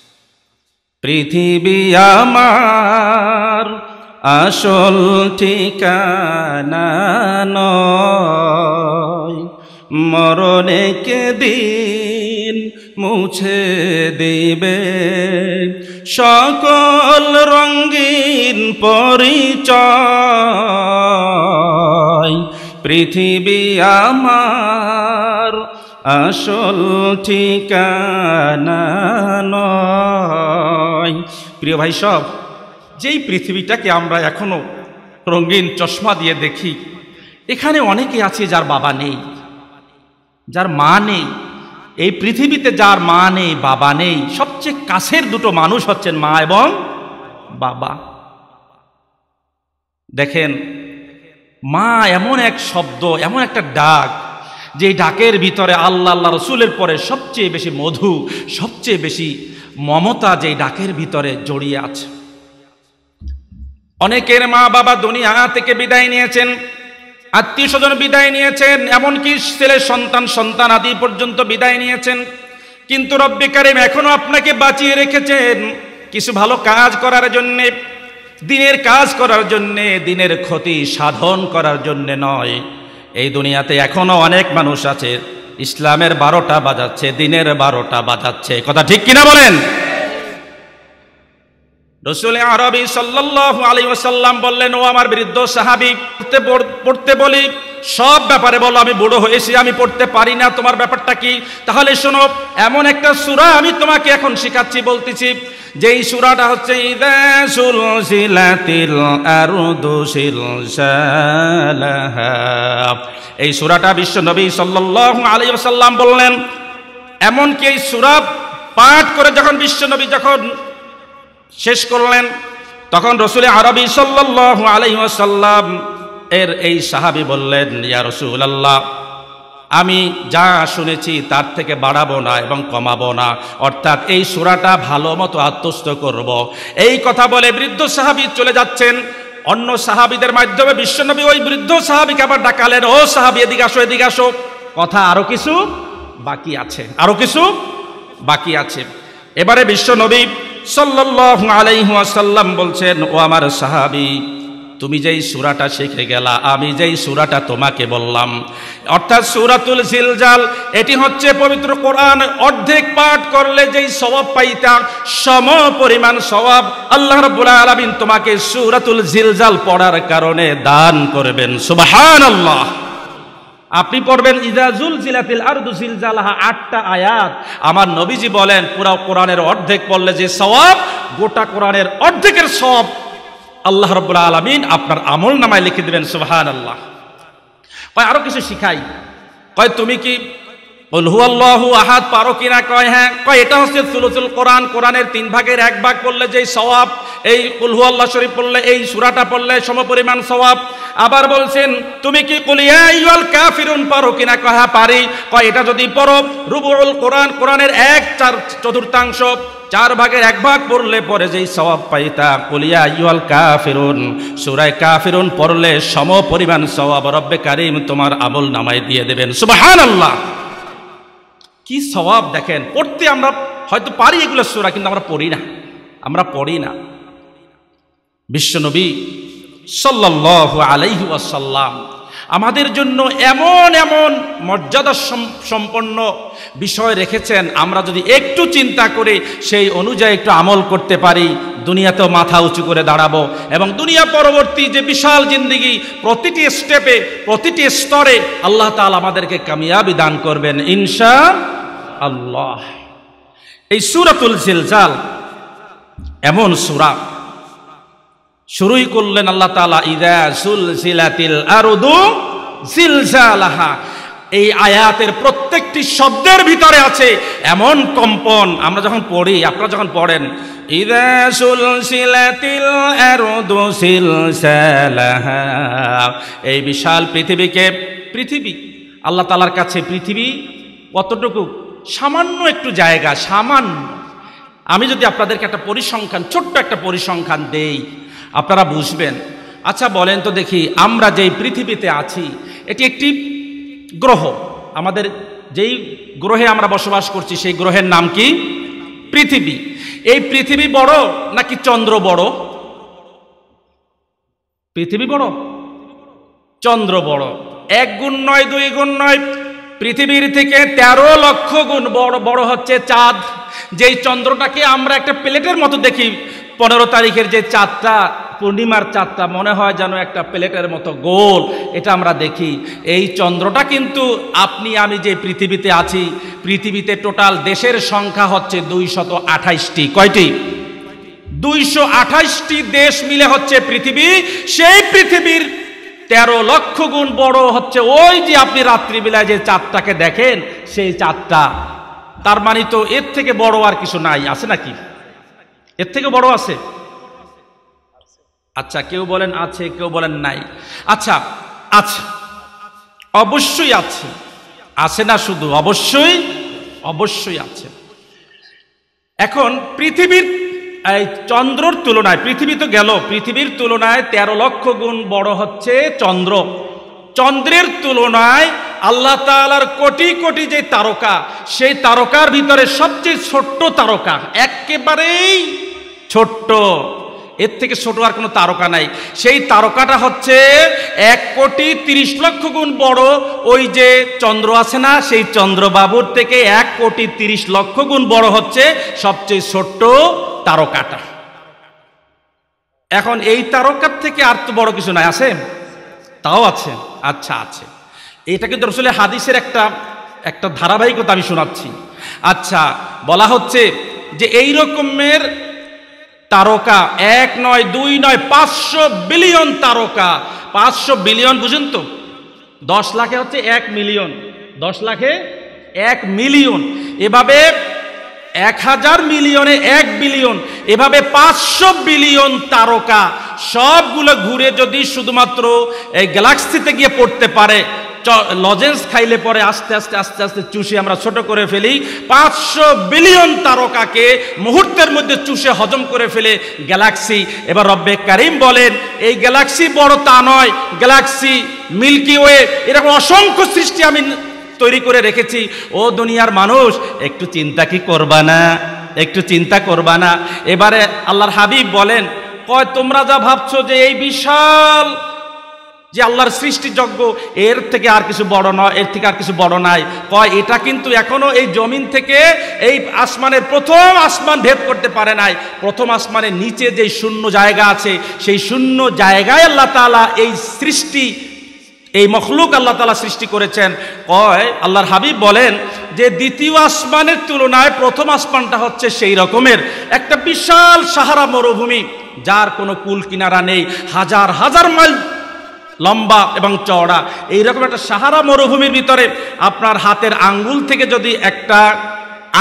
পৃথিবী আমার আসল ঠিকানা নয়। মরণে কে দিন মুছে দিবে। সকল রঙ্গিন পরিচয়, পৃথিবী আমার আসল ঠিকানা নয়। প্রিয় ভাই, সব যেই পৃথিবীটাকে আমরা এখনও রঙিন চশমা দিয়ে দেখি, এখানে অনেকে আছে যার বাবা নেই, যার মা নেই এই পৃথিবীতে যার মা নেই, বাবা নেই, সবচেয়ে কাছের দুটো মানুষ হচ্ছেন মা এবং বাবা। দেখেন, মা এমন এক শব্দ, এমন একটা ডাক, যে ডাকের ভিতরে আল্লাহ আল্লাহ রসুলের পরে সবচেয়ে বেশি মধু, সবচেয়ে বেশি মমতা যে ডাকের ভিতরে জড়িয়ে আছে। অনেকের মা বাবা দুনিয়া থেকে বিদায় নিয়েছেন আত্মীয় স্বজন বিদায় নিয়েছেন, এমনকি ছেলে, সন্তান সন্তান আদি পর্যন্ত বিদায় নিয়েছেন। কিন্তু রব্বি কারিম এখনও আপনাকে বাঁচিয়ে রেখেছেন কিছু ভালো কাজ করার জন্যে, দিনের কাজ করার জন্যে, দিনের ক্ষতি সাধন করার জন্যে নয়। এই দুনিয়াতে এখনও অনেক মানুষ আছে, ইসলামের বারোটা বাজাচ্ছে, দিনের বারোটা বাজাচ্ছে। কথা ঠিক কিনা বলেন? রসুল আরবি সাল্লাল্লাহু আলাইহি ওয়াসাল্লাম বললেন, ও আমার বৃদ্ধ সাহাবী, পড়তে পড়তে বলি, সব ব্যাপারে বলো, আমি বুড়ো হয়েছি, আমি পড়তে পারি না, তোমার ব্যাপারটা কি? তাহলে শোনো, এমন একটা সূরা আমি তোমাকে এখন শেখাচ্ছি, বলতেছি, যেই সূরাটা হচ্ছে এই সূরাটা বিশ্ব নবী সাল্লাল্লাহু আলাইহি ওয়াসাল্লাম বললেন, এমনকি এই সূরা পাঠ করে যখন বিশ্ব নবী যখন শেষ করলেন। তখন রসুল আরবি সাল্লাহ এর এই সাহাবি বললেন, ইয়া রসুল আল্লাহ আমি যা শুনেছি তার থেকে বাড়াবো না এবং কমাবো না। অর্থাৎ এই সুরাটা ভালো মতো আত্মস্থ করব। এই কথা বলে বৃদ্ধ সাহাবি চলে যাচ্ছেন। অন্য সাহাবিদের মাধ্যমে বিশ্বনবী ওই বৃদ্ধ সাহাবিকে আবার ডাকালেন, ও সাহাবি, এদিকে আসো এদিকে আসো। কথা আরও কিছু বাকি আছে, আরও কিছু বাকি আছে। এবারে বিশ্বনবী সাল্লাল্লাহু আলাইহি ওয়াসাল্লাম বলছেন, ও আমার সাহাবী, তুমি যেই সুরাটা শিখে গেলা, আমি যেই সুরাটা তোমাকে বললাম, অর্থাৎ সুরাতুল জিলজাল, এটি হচ্ছে পবিত্র কোরআন, অর্ধেক পাঠ করলে যেই সওয়াব পাইতা সম পরিমাণ সওয়াব আল্লাহ রাব্বুল আলামিন তোমাকে সুরাতুল জিলজাল পড়ার কারণে দান করবেন। সুবহানাল্লাহ! আপনি পড়বেন ইজাজুল জিলাতিল আরদু জিলজালাহা আটটা আয়াত। আমার নবীজি বলেন, পুরা কোরআনের অর্ধেক পড়লে যে সওয়াব, গোটা কোরআনের অর্ধেকের সব আল্লাহ রব্বুল আলমিন আপনার আমল নামায় লিখে দেবেন সুবাহান আল্লাহ কয় আরও কিছু শিখাই। কয়, তুমি কি আল্লাহু আহাদ পারো কিনা? কয় হ্যাঁ। কয়, এটা হচ্ছে সুলুসুল কোরআন। কোরআনের তিন ভাগের এক ভাগ পড়লে যেই সওয়াব, এই উলহু আল্লাহ শরীফ পড়লে, এই সুরাটা পড়লে সমপরিমাণ সওয়াব। আবার বলছেন, তুমি কি কুলিয়া ইউল কাফিরুন? পারো কিনা? কয় হ্যাঁ পারি। কয়, এটা যদি পড়ো রুবুল কোরআন, কোরআনের এক চার চতুর্থাংশ, চার ভাগের এক ভাগ পড়লে পরে যেই সওয়াব পাইতা কুলিয়া ইউল কাফিরুন। সূরায় কাফিরুন পড়লে সম পরিমাণ সওয়াব, রব্বে কারীম তোমার আমল নামায় দিয়ে দেবেন। সুবহানাল্লাহ। কি স্বভাব দেখেন? পড়তে আমরা হয়তো পারি এগুলো সোরা, কিন্তু আমরা পড়ি না। আমরা পড়ি না। বিশ্বনবী সাল্লাল্লাহু আলাইহি ওয়াসাল্লাম আমাদের জন্য এমন এমন মর্যাদা সম্পন্ন বিষয় রেখেছেন। আমরা যদি একটু চিন্তা করে সেই অনুযায়ী একটু আমল করতে পারি, দুনিয়াতেও মাথা উঁচু করে দাঁড়াবো এবং দুনিয়া পরবর্তী যে বিশাল জিন্দিগি, প্রতিটি স্টেপে প্রতিটি স্তরে আল্লাহ তাআলা আমাদেরকে কামিয়াবি দান করবেন ইনশা আল্লাহ এই সুরাতুল জিলজাল এমন সুরা শুরুই করলেন আল্লাহ তালা ইদা সুলসিলাতিল আরদু জিলজালাহা এই আয়াতের প্রত্যেকটি শব্দের ভিতরে আছে এমন কম্পন। আমরা যখন পড়ি, আপনারা যখন পড়েন, ইদা সুলসিলাতিল আরদু সিলসালাহা। এই বিশাল পৃথিবীকে পৃথিবী, আল্লাহ তালার কাছে পৃথিবী কতটুকু? সামান্য একটু জায়গা, সামান্য। আমি যদি আপনাদেরকে একটা পরিসংখ্যান, ছোট্ট একটা পরিসংখ্যান দেই আপনারা বুঝবেন। আচ্ছা বলেন তো দেখি, আমরা যেই পৃথিবীতে আছি, এটি একটি গ্রহ। আমাদের যেই গ্রহে আমরা বসবাস করছি, সেই গ্রহের নাম কি? পৃথিবী। এই পৃথিবী বড় নাকি চন্দ্র বড়? পৃথিবী বড়। চন্দ্র বড়। এক গুণ নয়, দুই গুণ নয়, পৃথিবীর থেকে তেরো লক্ষ গুণ বড় বড় হচ্ছে চাঁদ। যেই চন্দ্রটাকে আমরা একটা প্লেটের মতো দেখি, পনেরো তারিখের যে চাঁদটা পূর্ণিমার চাঁদটা মনে হয় যেন একটা প্লেটের মতো গোল। এটা আমরা দেখি। এই চন্দ্রটা কিন্তু আপনি, আমি যে পৃথিবীতে আছি, পৃথিবীতে টোটাল দেশের সংখ্যা হচ্ছে দুইশত আঠাইশটি। কয়টি? দুইশো আঠাইশটি দেশ মিলে হচ্ছে পৃথিবী। সেই পৃথিবীর তেরো লক্ষ গুণ বড় হচ্ছে ওই যে আপনি রাত্রিবেলায় যে চাঁদটাকে দেখেন, সেই চাঁদটা। তার মানে তো এর থেকে বড় আর কিছু নাই। আছে নাকি? এর থেকে বড় আছে? আচ্ছা কেউ বলেন আছে, কেউ বলেন নাই। আচ্ছা আচ্ছা অবশ্যই আছে। আছে না শুধু? অবশ্যই অবশ্যই আছে। এখন পৃথিবীর, এই চন্দ্রর তুলনায়, পৃথিবী তো গেল, পৃথিবীর তুলনায় তেরো লক্ষ গুণ বড় হচ্ছে চন্দ্র। চন্দ্রের তুলনায় আল্লাহ তালার কোটি কোটি যে তারকা, সেই তারকার ভিতরে সবচেয়ে ছোট্ট তারকা, একেবারেই ছোট্ট। এর থেকে ছোট আর কোনো তারকা নাই। সেই তারকাটা হচ্ছে এক কোটি তিরিশ লক্ষ গুণ বড়। ওই যে চন্দ্র আছে না, সেই চন্দ্রবাবুর থেকে এক কোটি তিরিশ লক্ষ গুণ বড় হচ্ছে সবচেয়ে ছোট্ট তারকাটা। এখন এই তারকার থেকে আর তো বড় কিছু নাই, আছে? তাও আছে। আচ্ছা আছে। এটা কিন্তু আসলে হাদিসের একটা একটা ধারাবাহিকতা আমি শোনাচ্ছি। আচ্ছা বলা হচ্ছে যে এই রকমের তারকা, এক নয়, দুই নয়, পাঁচশো বিলিয়ন তারকা। পাঁচশো বিলিয়ন বুঝুন তো। দশ লাখে হচ্ছে এক মিলিয়ন। দশ লাখে এক মিলিয়ন। এভাবে এক হাজার মিলিয়নে এক বিলিয়ন। এভাবে পাঁচশো বিলিয়ন তারকা। সবগুলো ঘুরে যদি শুধুমাত্র এই গ্যালাক্সিতে গিয়ে পড়তে পারে লজেন্স খাইলে পরে আস্তে আস্তে আস্তে আস্তে চুষে আমরা ছোট করে ফেলি। পাঁচশো বিলিয়ন তারকাকে মুহূর্তের মধ্যে চুষে হজম করে ফেলে গ্যালাক্সি। এবার রব্বে কারিম বলেন, এই গ্যালাক্সি বড় তা নয়, গ্যালাক্সি মিল্কি ওয়ে। এরকম অসংখ্য সৃষ্টি আমি তৈরি করে রেখেছি। ও দুনিয়ার মানুষ, একটু চিন্তা কি করবা না? একটু চিন্তা করবা না? এবারে আল্লাহর হাবিব বলেন, কয়, তোমরা যা ভাবছ যে এই বিশাল যে আল্লাহর সৃষ্টিযজ্ঞ, এর থেকে আর কিছু বড় নয়, এর থেকে আর কিছু বড় নাই। কয়, এটা কিন্তু এখনও এই জমিন থেকে এই আসমানের প্রথম আসমান ভেদ করতে পারে নাই। প্রথম আসমানের নিচে যে শূন্য জায়গা আছে, সেই শূন্য জায়গায় আল্লাহ তাআলা এই সৃষ্টি, এই মখলুক আল্লাহ তালা সৃষ্টি করেছেন। কয়, আল্লাহর হাবিব বলেন যে দ্বিতীয় আসমানের তুলনায় প্রথম আসমানটা হচ্ছে সেই রকমের। একটা বিশাল সাহারা মরুভূমি, যার কোনো কুল কিনারা নেই। হাজার হাজার মাইল লম্বা এবং চওড়া। এইরকম একটা সাহারা মরুভূমির ভিতরে আপনার হাতের আঙ্গুল থেকে যদি একটা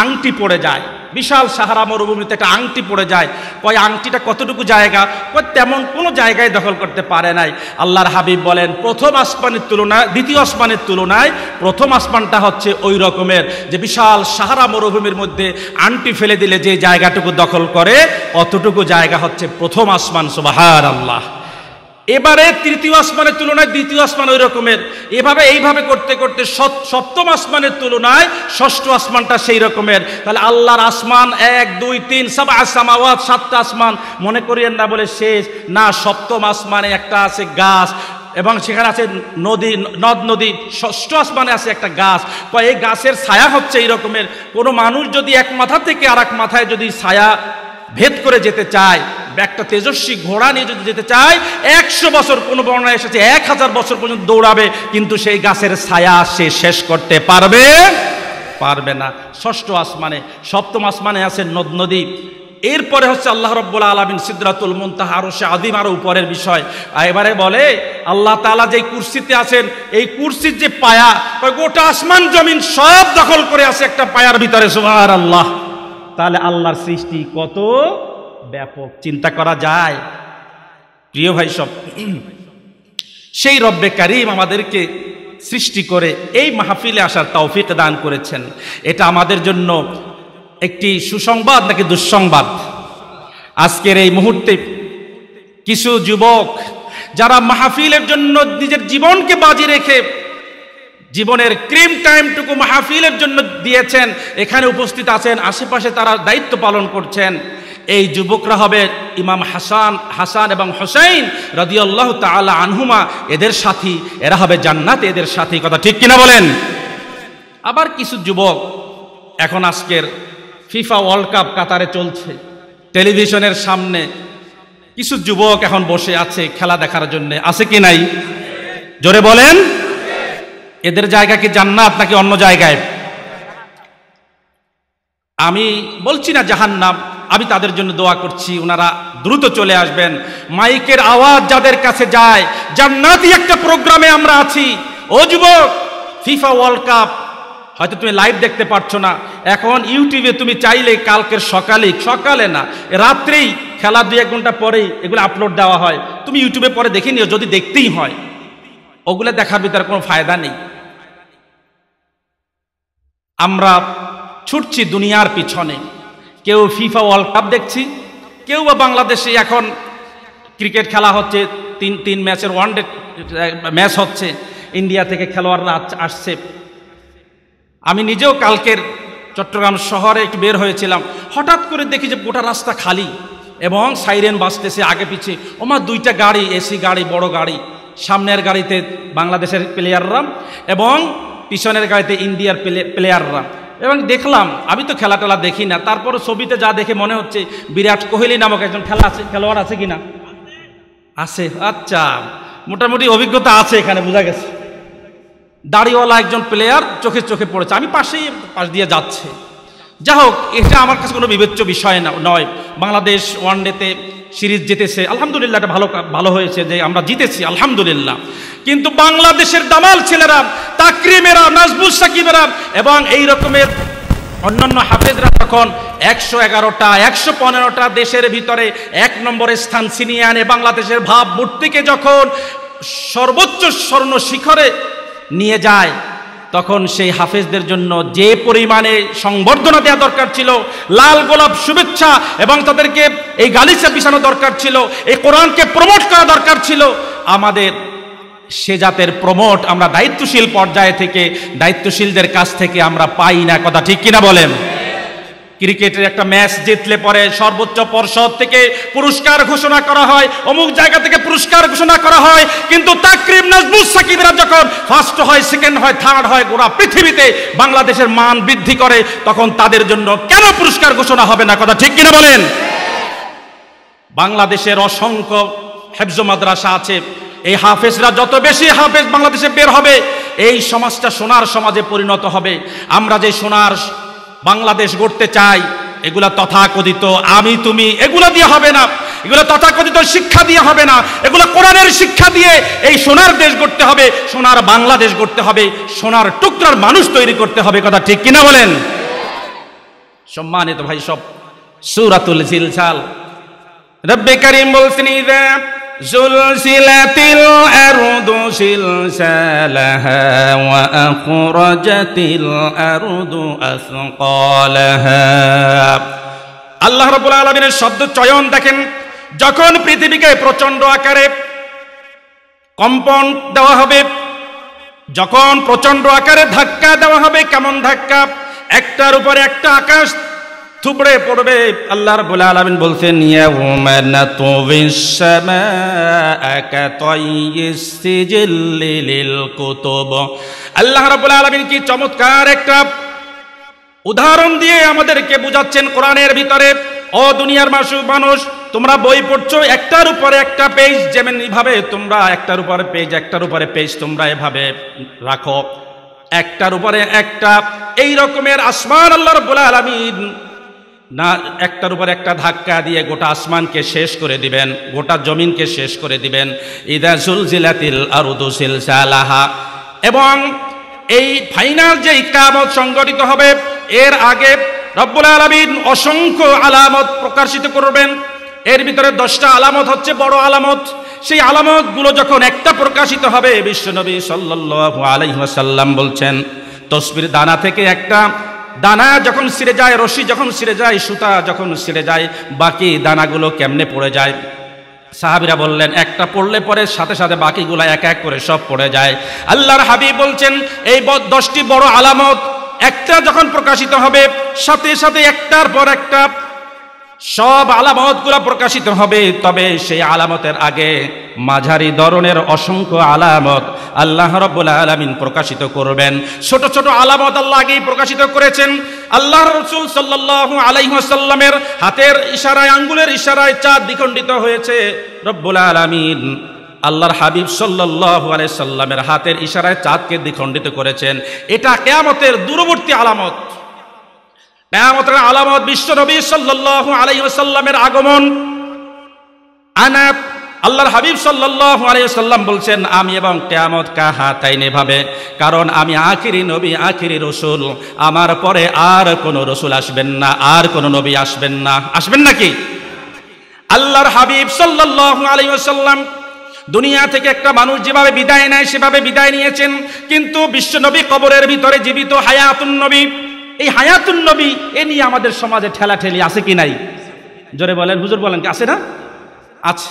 আংটি পড়ে যায়, বিশাল সাহারা মরুভূমিতে একটা আংটি পড়ে যায়, কয় আংটিটা কতটুকু জায়গা? কয় তেমন কোনো জায়গায় দখল করতে পারে নাই। আল্লাহর হাবিব বলেন, প্রথম আসমানের তুলনায়, দ্বিতীয় আসমানের তুলনায় প্রথম আসমানটা হচ্ছে ওই রকমের, যে বিশাল সাহারা মরুভূমির মধ্যে আংটি ফেলে দিলে যে জায়গাটুকু দখল করে, অতটুকু জায়গা হচ্ছে প্রথম আসমান। সুবাহার আল্লাহ এবারে তৃতীয় আসমানের তুলনায় দ্বিতীয় আসমান ওই রকমের। এভাবে, এইভাবে করতে করতে সপ্তম আসমানের তুলনায় ষষ্ঠ আসমানটা সেই রকমের। তাহলে আল্লাহর আসমান এক, দুই, তিন সব আসামাওয়াত সাতটা আসমান। মনে করিয়েন না বলে শেষ। না, সপ্তম আসমানে একটা আছে গাছ, এবং সেখানে আছে নদী, নদ নদী, ষষ্ঠ আসমানে আছে একটা গাছ। এই গাছের ছায়া হচ্ছে এই রকমের। কোনো মানুষ যদি এক মাথা থেকে আর মাথায় যদি ছায়া ভেদ করে যেতে চায় একটা তেজস্বী ঘোড়া নিয়ে যদি যেতে চায়, একশো বছর কোনো বর্ণায় এসেছে, এক হাজার বছর পর্যন্ত দৌড়াবে, কিন্তু সেই গাছের ছায়া সে শেষ করতে পারবে? পারবে না। ষষ্ঠ আসমানে, সপ্তম আসমানে আছে নদ নদী। এরপরে হচ্ছে আল্লাহ রব্বুল আলমিন সিদ্ধাতুল মুনতাহা আরও সে আদিম আরও উপরের বিষয়। এবারে বলে, আল্লাহ তালা যে কুর্সিতে আছেন, এই কুর্সির যে পায়া গোটা আসমান জমিন সব দখল করে আছে একটা পায়ার ভিতরে সুহার আল্লাহ তাহলে আল্লাহর সৃষ্টি কত ব্যাপক। চিন্তা করা যায়। প্রিয় ভাই সব, সেই রব্বে কারিম আমাদেরকে সৃষ্টি করে এই মাহফিলে আসার তৌফিক দান করেছেন। এটা আমাদের জন্য একটি সুসংবাদ নাকি দুঃসংবাদ? আজকের এই মুহূর্তে কিছু যুবক যারা মাহফিলের জন্য নিজের জীবনকে বাজি রেখে জীবনের ক্রিম টাইমটুকু মাহফিলের জন্য দিয়েছেন। এখানে উপস্থিত আছেন, আশেপাশে তারা দায়িত্ব পালন করছেন। এই যুবকরা হবে ইমাম হাসান হাসান এবং হোসাইন রদিয়াল্লাহ তালা আনহুমা, এদের সাথী, এরা হবে জান্নাত এদের সাথী, কথা ঠিক কিনা বলেন? আবার কিছু যুবক এখন আজকের ফিফা ওয়ার্ল্ড কাপ কাতারে চলছে, টেলিভিশনের সামনে। কিছু যুবক এখন বসে আছে খেলা দেখার জন্য, আছে কি নাই? জোরে বলেন। এদের জায়গা কি জান্নাত নাকি অন্য জায়গায়? আমি বলছি না জাহান্নাম, আমি তাদের জন্য দোয়া করছি, ওনারা দ্রুত চলে আসবেন। মাইকের আওয়াজ যাদের কাছে যায়, জান্নাতি একটা প্রোগ্রামে আমরা আছি। ও যুবক, ফিফা ওয়ার্ল্ড কাপ, হয়তো তুমি লাইভ দেখতে পারছ না। এখন ইউটিউবে তুমি চাইলে কালকের সকালে সকালে না, রাত্রেই খেলা দুই এক ঘণ্টা পরেই এগুলো আপলোড দেওয়া হয়। তুমি ইউটিউবে পরে দেখে নিও, যদি দেখতেই হয়। ওগুলো দেখার ভিতরে কোনো ফায়দা নেই। আমরা ছুটছি দুনিয়ার পিছনে। কেউ ফিফা ওয়ার্ল্ড কাপ দেখছি, কেউ বা বাংলাদেশে এখন ক্রিকেট খেলা হচ্ছে, তিন তিন ম্যাচের ওয়ান ডে ম্যাচ হচ্ছে ইন্ডিয়া থেকে খেলোয়াড়রা আসছে। আমি নিজেও কালকের চট্টগ্রাম শহরে একটু বের হয়েছিলাম, হঠাৎ করে দেখি যে গোটা রাস্তা খালি এবং সাইরেন বাসতেছে আগে পিছিয়ে ওমার দুইটা গাড়ি এসি গাড়ি, বড় গাড়ি, সামনের গাড়িতে বাংলাদেশের প্লেয়াররা এবং পিছনের গাড়িতে ইন্ডিয়ার প্লেয়াররা। এবং দেখলাম, আমি তো খেলা টেলা দেখি না তারপরে ছবিতে যা দেখে মনে হচ্ছে বিরাট কোহলি নামক একজন খেলা আছে, খেলোয়াড় আছে কি না আছে আচ্ছা। মোটামুটি অভিজ্ঞতা আছে এখানে, বোঝা গেছে। দাড়িওয়ালা একজন প্লেয়ার চোখে চোখে পড়েছে, আমি পাশেই, পাশ দিয়ে যাচ্ছে। যা হোক, এটা আমার কাছে কোনো বিবেচ্য বিষয় না, নয়। বাংলাদেশ ওয়ান ডেতে সিরিজ জিতেছে, আলহামদুলিল্লাহ এটা ভালো ভালো হয়েছে যে আমরা জিতেছি, আলহামদুলিল্লাহ। কিন্তু বাংলাদেশের দামাল ছেলেরা, তাকরিমেরা নাজবুল সাকিবেরা এবং এই রকমের অন্যান্য হাফেজরা তখন একশো এগারোটা, একশো পনেরোটা দেশের ভিতরে এক নম্বরের স্থান ছিনিয়ে আনে, বাংলাদেশের ভাব মূর্তিকে যখন সর্বোচ্চ স্বর্ণ শিখরে নিয়ে যায় তখন সেই হাফেজদের জন্য যে পরিমাণে সংবর্ধনা দেওয়া দরকার ছিল, লাল গোলাপ শুভেচ্ছা এবং তাদেরকে এই গালিচা পিছানো দরকার ছিল, এই কোরআনকে প্রমোট করা দরকার ছিল, আমাদের সে জাতের প্রমোট আমরা দায়িত্বশীল পর্যায়ে থেকে, দায়িত্বশীলদের কাছ থেকে আমরা পাই না, কথা ঠিক কিনা বলেন? ক্রিকেটের একটা ম্যাচ জিতলে পরে সর্বোচ্চ পর্ষদ থেকে পুরস্কার ঘোষণা করা হয়, অমুক জায়গা থেকে পুরস্কার ঘোষণা করা হয়, কিন্তু তাকরিম নাজমুস সাকিবরা যখন ফার্স্ট হয় সেকেন্ড হয় থার্ড হয়, গোড়া পৃথিবীতে বাংলাদেশের মান বৃদ্ধি করে, তখন তাদের জন্য কেন পুরস্কার ঘোষণা হবে না কথা ঠিক কিনা বলেন? বাংলাদেশের অসংখ্য হেফজ মাদ্রাসা আছে, এই হাফেজরা যত বেশি হাফেজ বাংলাদেশে বের হবে, এই সমাজটা সোনার সমাজে পরিণত হবে। আমরা যে সোনার বাংলাদেশ গড়তে চাই, এগুলা তথাকথিত। আমি, তুমি, এগুলা দিয়ে হবে না। এগুলো তথাকথিত শিক্ষা দিয়ে হবে না। এগুলো কোরআনের শিক্ষা দিয়ে এই সোনার দেশ গড়তে হবে, সোনার বাংলাদেশ গড়তে হবে, সোনার টুকরার মানুষ তৈরি করতে হবে, কথা ঠিক কিনা বলেন? সম্মানিত ভাই সব, সুরাতুল জিলজাল। রব্বে করিম বলছেন আরদু জিলজালাহা ওয়া আখরাজাতিল আরদু আসকালাহা আল্লাহ রাব্বুল আলামিনের শব্দ চয়ন দেখেন, যখন পৃথিবীকে প্রচণ্ড আকারে কম্পন দেওয়া হবে, যখন প্রচণ্ড আকারে ধাক্কা দেওয়া হবে, কেমন ধাক্কা? একটার উপরে একটা আকাশ থুবড়ে পড়বে, আল্লাহ রাব্বুল আলামিন বলছেন, ইয়াউমা নাতুবিস সামাআ কাতাইয়িস সিজিল্লি লিল কুতুব। আল্লাহ রাব্বুল আলামিন কি চমৎকার একটা উদাহরণ দিয়ে আমাদেরকে বুঝাচ্ছেন কোরআনের ভিতরে, ও দুনিয়ার মাসু মানুষ, তোমরা বই পড়ছো, একটার উপরে একটা পেজ, যেমন এইভাবে তোমরা একটার উপরে পেজ, একটার উপরে পেজ তোমরা এভাবে রাখো, একটার উপরে একটা। এই রকমের আসমান আল্লাহ রব্বুল আলামিন না, একটার উপর একটা ধাক্কা দিয়ে গোটা আসমানকে শেষ করে দিবেন, গোটা জমিনকে শেষ করে দিবেন। ইদা জুলজিলাতিল আরুদু সিলসালাহা। এবং এই ফাইনাল যে ইকামত সংগঠিত হবে, এর আগে রব্বুল আলামিন অসংখ্য আলামত প্রকাশিত করবেন। এর ভিতরে দশটা আলামত হচ্ছে বড় আলামত। সেই আলামতগুলো যখন একটা প্রকাশিত হবে বিশ্বনবী সাল্লাল্লাহু আলাইহি ওয়াসাল্লাম বলছেন, তসবির দানা থেকে একটা দানা যখন ছিঁড়ে যায়, রশি যখন ছিঁড়ে যায়, সুতা যখন ছিঁড়ে যায়, বাকি দানাগুলো কেমনে পড়ে যায়? সাহাবিরা বললেন, একটা পড়লে পরে সাথে সাথে বাকিগুলো এক এক করে সব পড়ে যায়। আল্লাহর হাবিব বলছেন, এই দশটি বড় আলামত, একটা যখন প্রকাশিত হবে, সাথে সাথে একটার পর একটা সব আলামতগুলো প্রকাশিত হবে, তবে সেই আলামতের আগে মাঝারি ধরনের অসংখ্য আলামত আল্লাহ রব্বুল আলামিন প্রকাশিত করবেন। ছোট ছোট আলামত আল্লাহ আগেই প্রকাশিত করেছেন। আল্লাহ রসুল সাল্লাল্লাহু আলাইহি ওয়াসাল্লামের হাতের ইশারায়, আঙ্গুলের ইশারায় চাঁদ দ্বিখণ্ডিত হয়েছে। রব্বুল আলামিন আল্লাহর হাবিব সাল্লাল্লাহু আলাইহি সাল্লামের হাতের ইশারায় চাঁদকে দ্বিখণ্ডিত করেছেন। এটা কেয়ামতের দূরবর্তী আলামত। কেয়ামতের আলামত বিশ্ব নবী সাল্লাল্লাহু আলাইহি ওয়াসাল্লামের আগমন। আনাপ আল্লাহর হাবিব সাল্লাল্লাহু আলাইহি ওয়াসাল্লাম বলছেন, আমি এবং কেয়ামত কাহা তাই নেভাবে? কারণ আমি আখিরি নবী, আখিরি রসুল। আমার পরে আর কোনো রসুল আসবেন না, আর কোনো নবী আসবেন না। আসবেন নাকি? আল্লাহর হাবিব সাল্লাল্লাহু আলাইহি ওয়াসাল্লাম দুনিয়া থেকে একটা মানুষ যেভাবে বিদায় নেয়, সেভাবে বিদায় নিয়েছেন। কিন্তু বিশ্বনবী কবরের ভিতরে জীবিত হায়াতুন নবী এই হায়াতুন নবী, এ নিয়ে আমাদের সমাজে ঠেলাঠেলি আছে কি নাই? জোরে বলেন, হুজুর বলেন কি আছে না? আছে।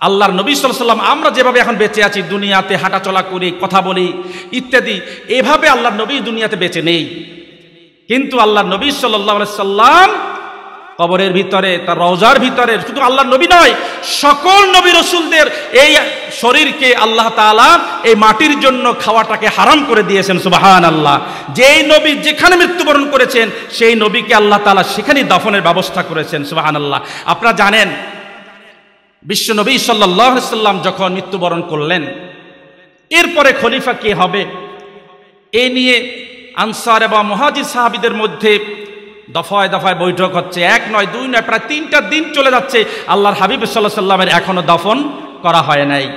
আল্লাহর নবী সাল সাল্লাম আমরা যেভাবে এখন বেঁচে আছি, দুনিয়াতে হাঁটাচলা করি, কথা বলি, ইত্যাদি, এভাবে আল্লাহর নবী দুনিয়াতে বেঁচে নেই। কিন্তু আল্লাহ নবী সাল্লাহ সাল্লাম কবরের ভিতরে, তার রওজার ভিতরে, শুধু আল্লাহ নবী নয়, সকল নবী রসুলদের এই শরীরকে আল্লাহ তাআলা এই মাটির জন্য খাওয়াটাকে হারাম করে দিয়েছেন সুবাহান আল্লাহ যেই নবী যেখানে মৃত্যুবরণ করেছেন, সেই নবীকে আল্লাহ তাআলা সেখানেই দফনের ব্যবস্থা করেছেন সুবাহান আল্লাহ আপনারা জানেন, বিশ্ব নবী সাল্লাহ সাল্লাম যখন মৃত্যুবরণ করলেন, এরপরে খলিফা কে হবে? এ নিয়ে আনসার এবং মহাজির সাহাবিদের মধ্যে দফায় দফায় বৈঠক হচ্ছে। এক নয়, দুই নয়, প্রায় তিনটা দিন চলে যাচ্ছে। আল্লাহর হাবিব সাল্লাহ সাল্লামের এখনও দফন করা হয় নাই।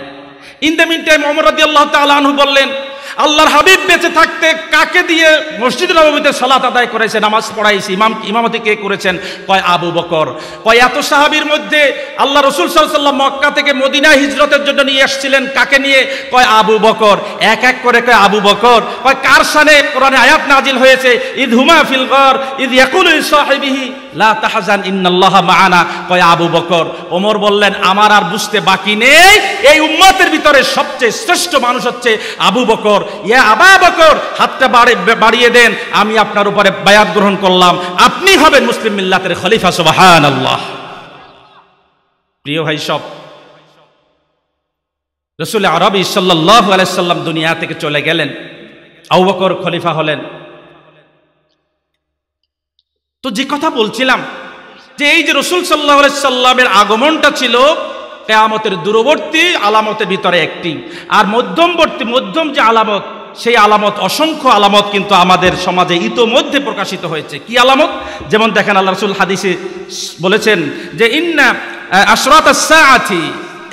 In the meantime Umar রাদি আল্লাহ তালু বললেন আল্লাহর হাবিব বেঁচে থাকতে কাকে দিয়ে মসজিদ নবমীতে সালাত আদায় করেছে? নামাজ পড়াইছে। ইমাম, ইমামতি কে করেছেন? কয় আবু বকর। কয়, এত সাহাবির মধ্যে আল্লাহ রসুল সাল্লাম মক্কা থেকে মদিনা হিজরতের জন্য নিয়ে এসেছিলেন কাকে নিয়ে? কয়, আবু বকর। এক এক করে কয়, আবু বকর। কয়, কার সানে কোরআনে আয়াত নাজিল হয়েছে? ঈদ হুমা ফিল গর ঈদ ইয়াকুল সাহেবিহি। ইন্নাল্লাহ কয় আবু বকর, ওমর বললেন, আমার আর বুঝতে বাকি নেই। এই ভিতরে সবচেয়ে শ্রেষ্ঠ মানুষ হচ্ছে আবু বকর। ইয়া হাতটা বাড়িয়ে দেন। আমি আপনার উপরে বায়াত গ্রহণ করলাম। আপনি হবেন মুসলিম মিল্লাতের খলিফা সুবাহান আল্লাহ প্রিয় ভাই সব, রসুল আরবি সাল্লাহ আলাইসাল্লাম দুনিয়া থেকে চলে গেলেন। আবু বকর খলিফা হলেন। তো যে কথা বলছিলাম, যে এই যে রসুল সাল্লাহ সাল্লামের আগমনটা ছিল, কেয়ামতের দূরবর্তী আলামতের ভিতরে একটি। আর মধ্যমবর্তী, মধ্যম যে আলামত, সেই আলামত, অসংখ্য আলামত কিন্তু আমাদের সমাজে ইতোমধ্যে প্রকাশিত হয়েছে। কি আলামত? যেমন দেখেন আল্লাহ রসুল হাদিসে বলেছেন যে, ইন্না আশরাত আছি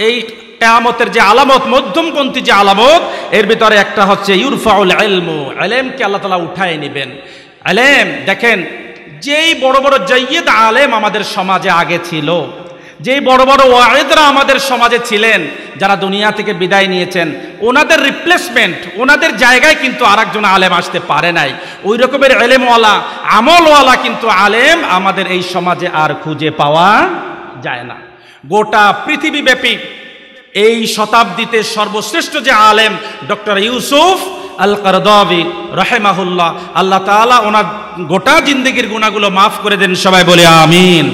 এই কেয়ামতের যে আলামত, মধ্যমপন্থী যে আলামত, এর ভিতরে একটা হচ্ছে, ইউরফাউল এলমু আলেমকে আল্লাহ তালা উঠায় নেবেন। আলেম, দেখেন যেই বড় বড় জৈয়দ আলেম আমাদের সমাজে আগে ছিল, যেই বড় বড় ওয়াহেদরা আমাদের সমাজে ছিলেন, যারা দুনিয়া থেকে বিদায় নিয়েছেন, ওনাদের রিপ্লেসমেন্ট ওনাদের জায়গায় কিন্তু আরেকজন আলেম আসতে পারে নাই। ওই রকমের এলেমওয়ালা, আমলওয়ালা কিন্তু আলেম আমাদের এই সমাজে আর খুঁজে পাওয়া যায় না। গোটা পৃথিবীব্যাপী এই শতাব্দীতে সর্বশ্রেষ্ঠ যে আলেম ডক্টর ইউসুফ আল করদাবি রহেমাহুল্লাহ, আল্লাহ তালা ওনার গোটা জিন্দগির গুণাগুলো মাফ করে দেন, সবাই বলে আমিন।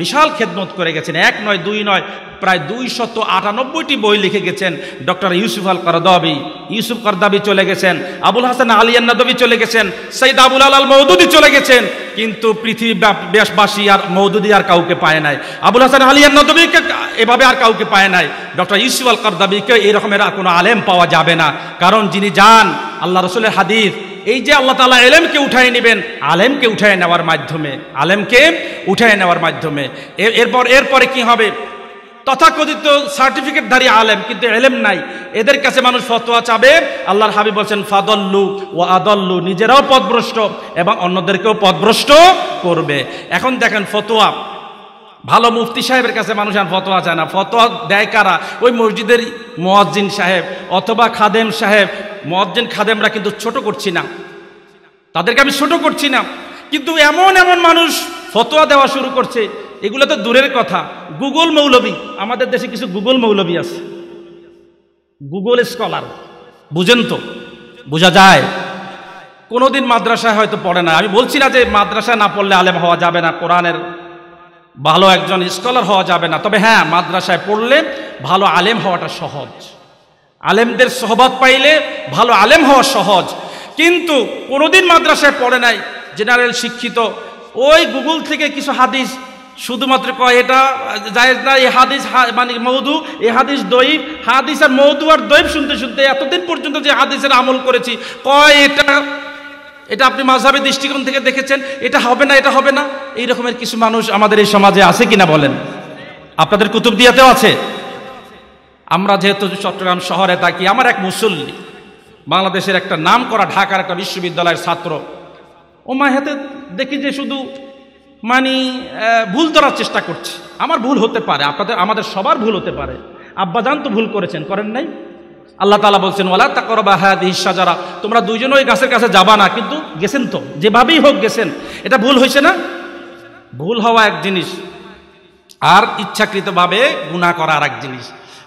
বিশাল খেদমত করে গেছেন। এক নয়, দুই নয়, প্রায় দুই শত আটানব্বইটি বই লিখে গেছেন doctor Yusuf al Qaradawi. Yusuf Qaradawi চলে গেছেন, আবুল হাসান আলিয়ান্নদবি চলে গেছেন সৈদ আবুল আল মৌদুদি চলে গেছেন, কিন্তু পৃথিবী পৃথিবীবাসী আর মৌদুদি আর কাউকে পায় নাই। আবুল হাসান আলিয়ান্নদবিকে এভাবে আর কাউকে পায় নাই। ডক্টর ইউসুফ আল করদাবিকে এরকমের আর কোনো আলেম পাওয়া যাবে না। কারণ যিনি যান আল্লাহ রসুলের হাদিস এই যে আল্লাহ তালা এলেমকে উঠায় নেবেন, আলেমকে উঠায় নেওয়ার মাধ্যমে, আলেমকে উঠায় নেওয়ার মাধ্যমে। এরপর, এরপরে কি হবে? তথাকথিত সার্টিফিকেটধারী আলেম, কিন্তু এলেম নাই। এদের কাছে মানুষ ফতোয়া চাবে, আল্লাহর হাবিব বলছেন, ফাদল্লু ও আদল্লু নিজেরাও পদভ্রষ্ট এবং অন্যদেরকেও পদভ্রষ্ট করবে। এখন দেখেন ফতোয়া। ভালো মুফতি সাহেবের কাছে মানুষ আর ফতোয়া চায় না। ফতোয়া দেয় কারা? ওই মসজিদের মোয়াজ্জিন সাহেব অথবা খাদেম সাহেব। মোয়াজ্জিন খাদেমরা কিন্তু ছোট করছি না। তাদেরকে আমি ছোট করছি না। কিন্তু এমন এমন মানুষ ফতোয়া দেওয়া শুরু করছে। এগুলো তো দূরের কথা। গুগল মৌলবী। আমাদের দেশে কিছু গুগল মৌলবী আছে। Google scholar. বুঝেন তো? বোঝা যায়? কোনোদিন মাদ্রাসায় হয়তো পড়ে না। আমি বলছি না যে মাদ্রাসায় না পড়লে আলেম হওয়া যাবে না। কোরআনের ভালো একজন স্কলার হওয়া যাবে না। তবে হ্যাঁ মাদ্রাসায় পড়লে ভালো আলেম হওয়াটা সহজ। আলেমদের সহবাদ পাইলে ভালো আলেম হওয়া সহজ। কিন্তু কোনোদিন মাদ্রাসায় পড়ে নাই জেনারেল শিক্ষিত। ওই গুগল থেকে কিছু হাদিস, শুধুমাত্র কয় এটা, জায়েজ না এই হাদিস মানে মৌদু এই হাদিস দইব হাদিস আর মৌদু আর দৈব শুনতে শুনতে এতদিন পর্যন্ত যে হাদিসের আমল করেছি, কয় এটা এটা আপনি মাঝহাবি দৃষ্টিকোণ থেকে দেখেছেন, এটা হবে না, এটা হবে না। এই রকমের কিছু মানুষ আমাদের এই সমাজে আছে কিনা বলেন? আপনাদের কুতুব দিয়াতেও আছে। আমরা যেহেতু চট্টগ্রাম শহরে থাকি, আমার এক মুসল্লি, বাংলাদেশের একটা নাম করা ঢাকার একটা বিশ্ববিদ্যালয়ের ছাত্র, ও হাতে দেখি যে শুধু মানে ভুল ধরার চেষ্টা করছে। আমার ভুল হতে পারে, আপনাদের, আমাদের সবার ভুল হতে পারে। আব্বাজান তো ভুল করেছেন, করেন নাই? আল্লাহ তালা বলছেন ওলা হ্যাঁ সাজারা তোমরা দুইজন ওই গাছের কাছে যাবা না, কিন্তু গেছেন তো, যেভাবেই হোক গেছেন। এটা ভুল হয়েছে না? ভুল হওয়া এক জিনিস। আর ইচ্ছাকৃতভাবে গুণা করা আর এক জিনিস।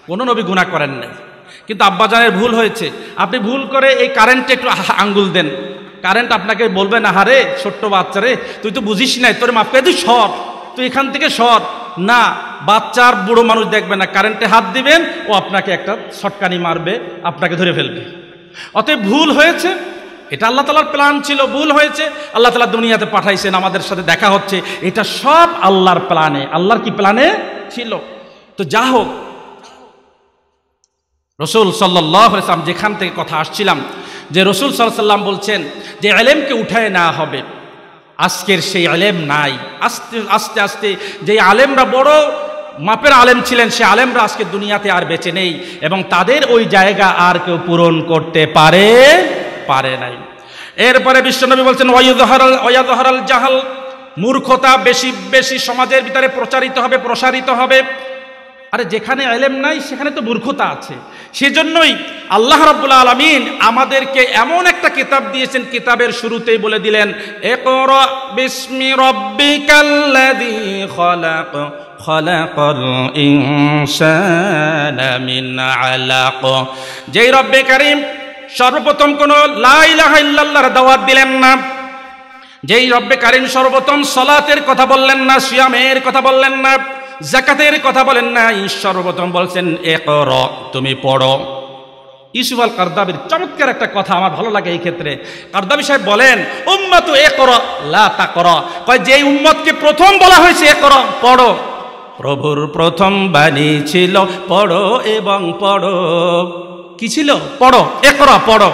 কোনো নবী গুণা করেন নাই। কিন্তু আব্বাজানের ভুল হয়েছে। আপনি ভুল করে এই কারেন্টে একটু আঙ্গুল দেন। কারেন্ট আপনাকে বলবে না, হারে ছোট্ট বাচ্চারে তুই তো বুঝিস নাই, তোর মাপ তুই সর। তুই এখান থেকে সর না বাচ্চার বুড়ো মানুষ দেখবে না। কারেন্টে হাত দিবেন, ও আপনাকে একটা শটকানি মারবে, আপনাকে ধরে ফেলবে। অতএব ভুল হয়েছে। এটা আল্লাহ তালার প্ল্যান ছিল, ভুল হয়েছে। আল্লাহ তালা দুনিয়াতে পাঠাইছেন, আমাদের সাথে দেখা হচ্ছে। এটা সব আল্লাহর প্ল্যানে। আল্লাহর কি প্ল্যানে? ছিল। তো যা হোক, রসুল সাল্লাম যেখান থেকে কথা আসছিলাম, যে রসুল সাল্লাম বলছেন যে আলেমকে উঠায় নেওয়া হবে। আজকের সেই আলেম নাই। আস্তে আস্তে আস্তে যে আলেমরা বড়, মাপের আলেম ছিলেন, সে আলেমরা আজকে দুনিয়াতে আর বেঁচে নেই এবং তাদের ওই জায়গা আর কেউ পূরণ করতে পারে পারে নাই। এরপরে বিশ্বনবী বলছেন ওয়াইদহরাল ওয়াদহরাল জাহাল, মূর্খতা বেশি বেশি সমাজের ভিতরে প্রচারিত হবে, প্রসারিত হবে। আরে যেখানে এলেম নাই, সেখানে তো মূর্খতা আছে। সেজন্যই আল্লাহ রব্বুল আলমিন আমাদেরকে এমন একটা কিতাব দিয়েছেন, কিতাবের শুরুতেই বলে দিলেন যেই রব্বে কারিম সর্বপ্রথম কোনো লাইলাহার দাওয়াত দিলেন না। যেই রব্বে কারিম সর্বপ্রথম সলাতের কথা বললেন না, সিয়ামের কথা বললেন না। জাকাতের কথা বলেন না সর্বপ্রথম বলছেন এ কর তুমি পড়ো। ইসুফ আল কারদাবির চমৎকার একটা কথা আমার ভালো লাগে এই ক্ষেত্রে। কারদাবি সাহেব বলেন, উম্মত এ কর লা তা কর কয় যে উম্মতকে প্রথম বলা হয়েছে এ কর পড়ো। প্রভুর প্রথম বাণী ছিল, পড়ো এবং পড়ো। কি ছিল? পড়ো এ কর পড়ো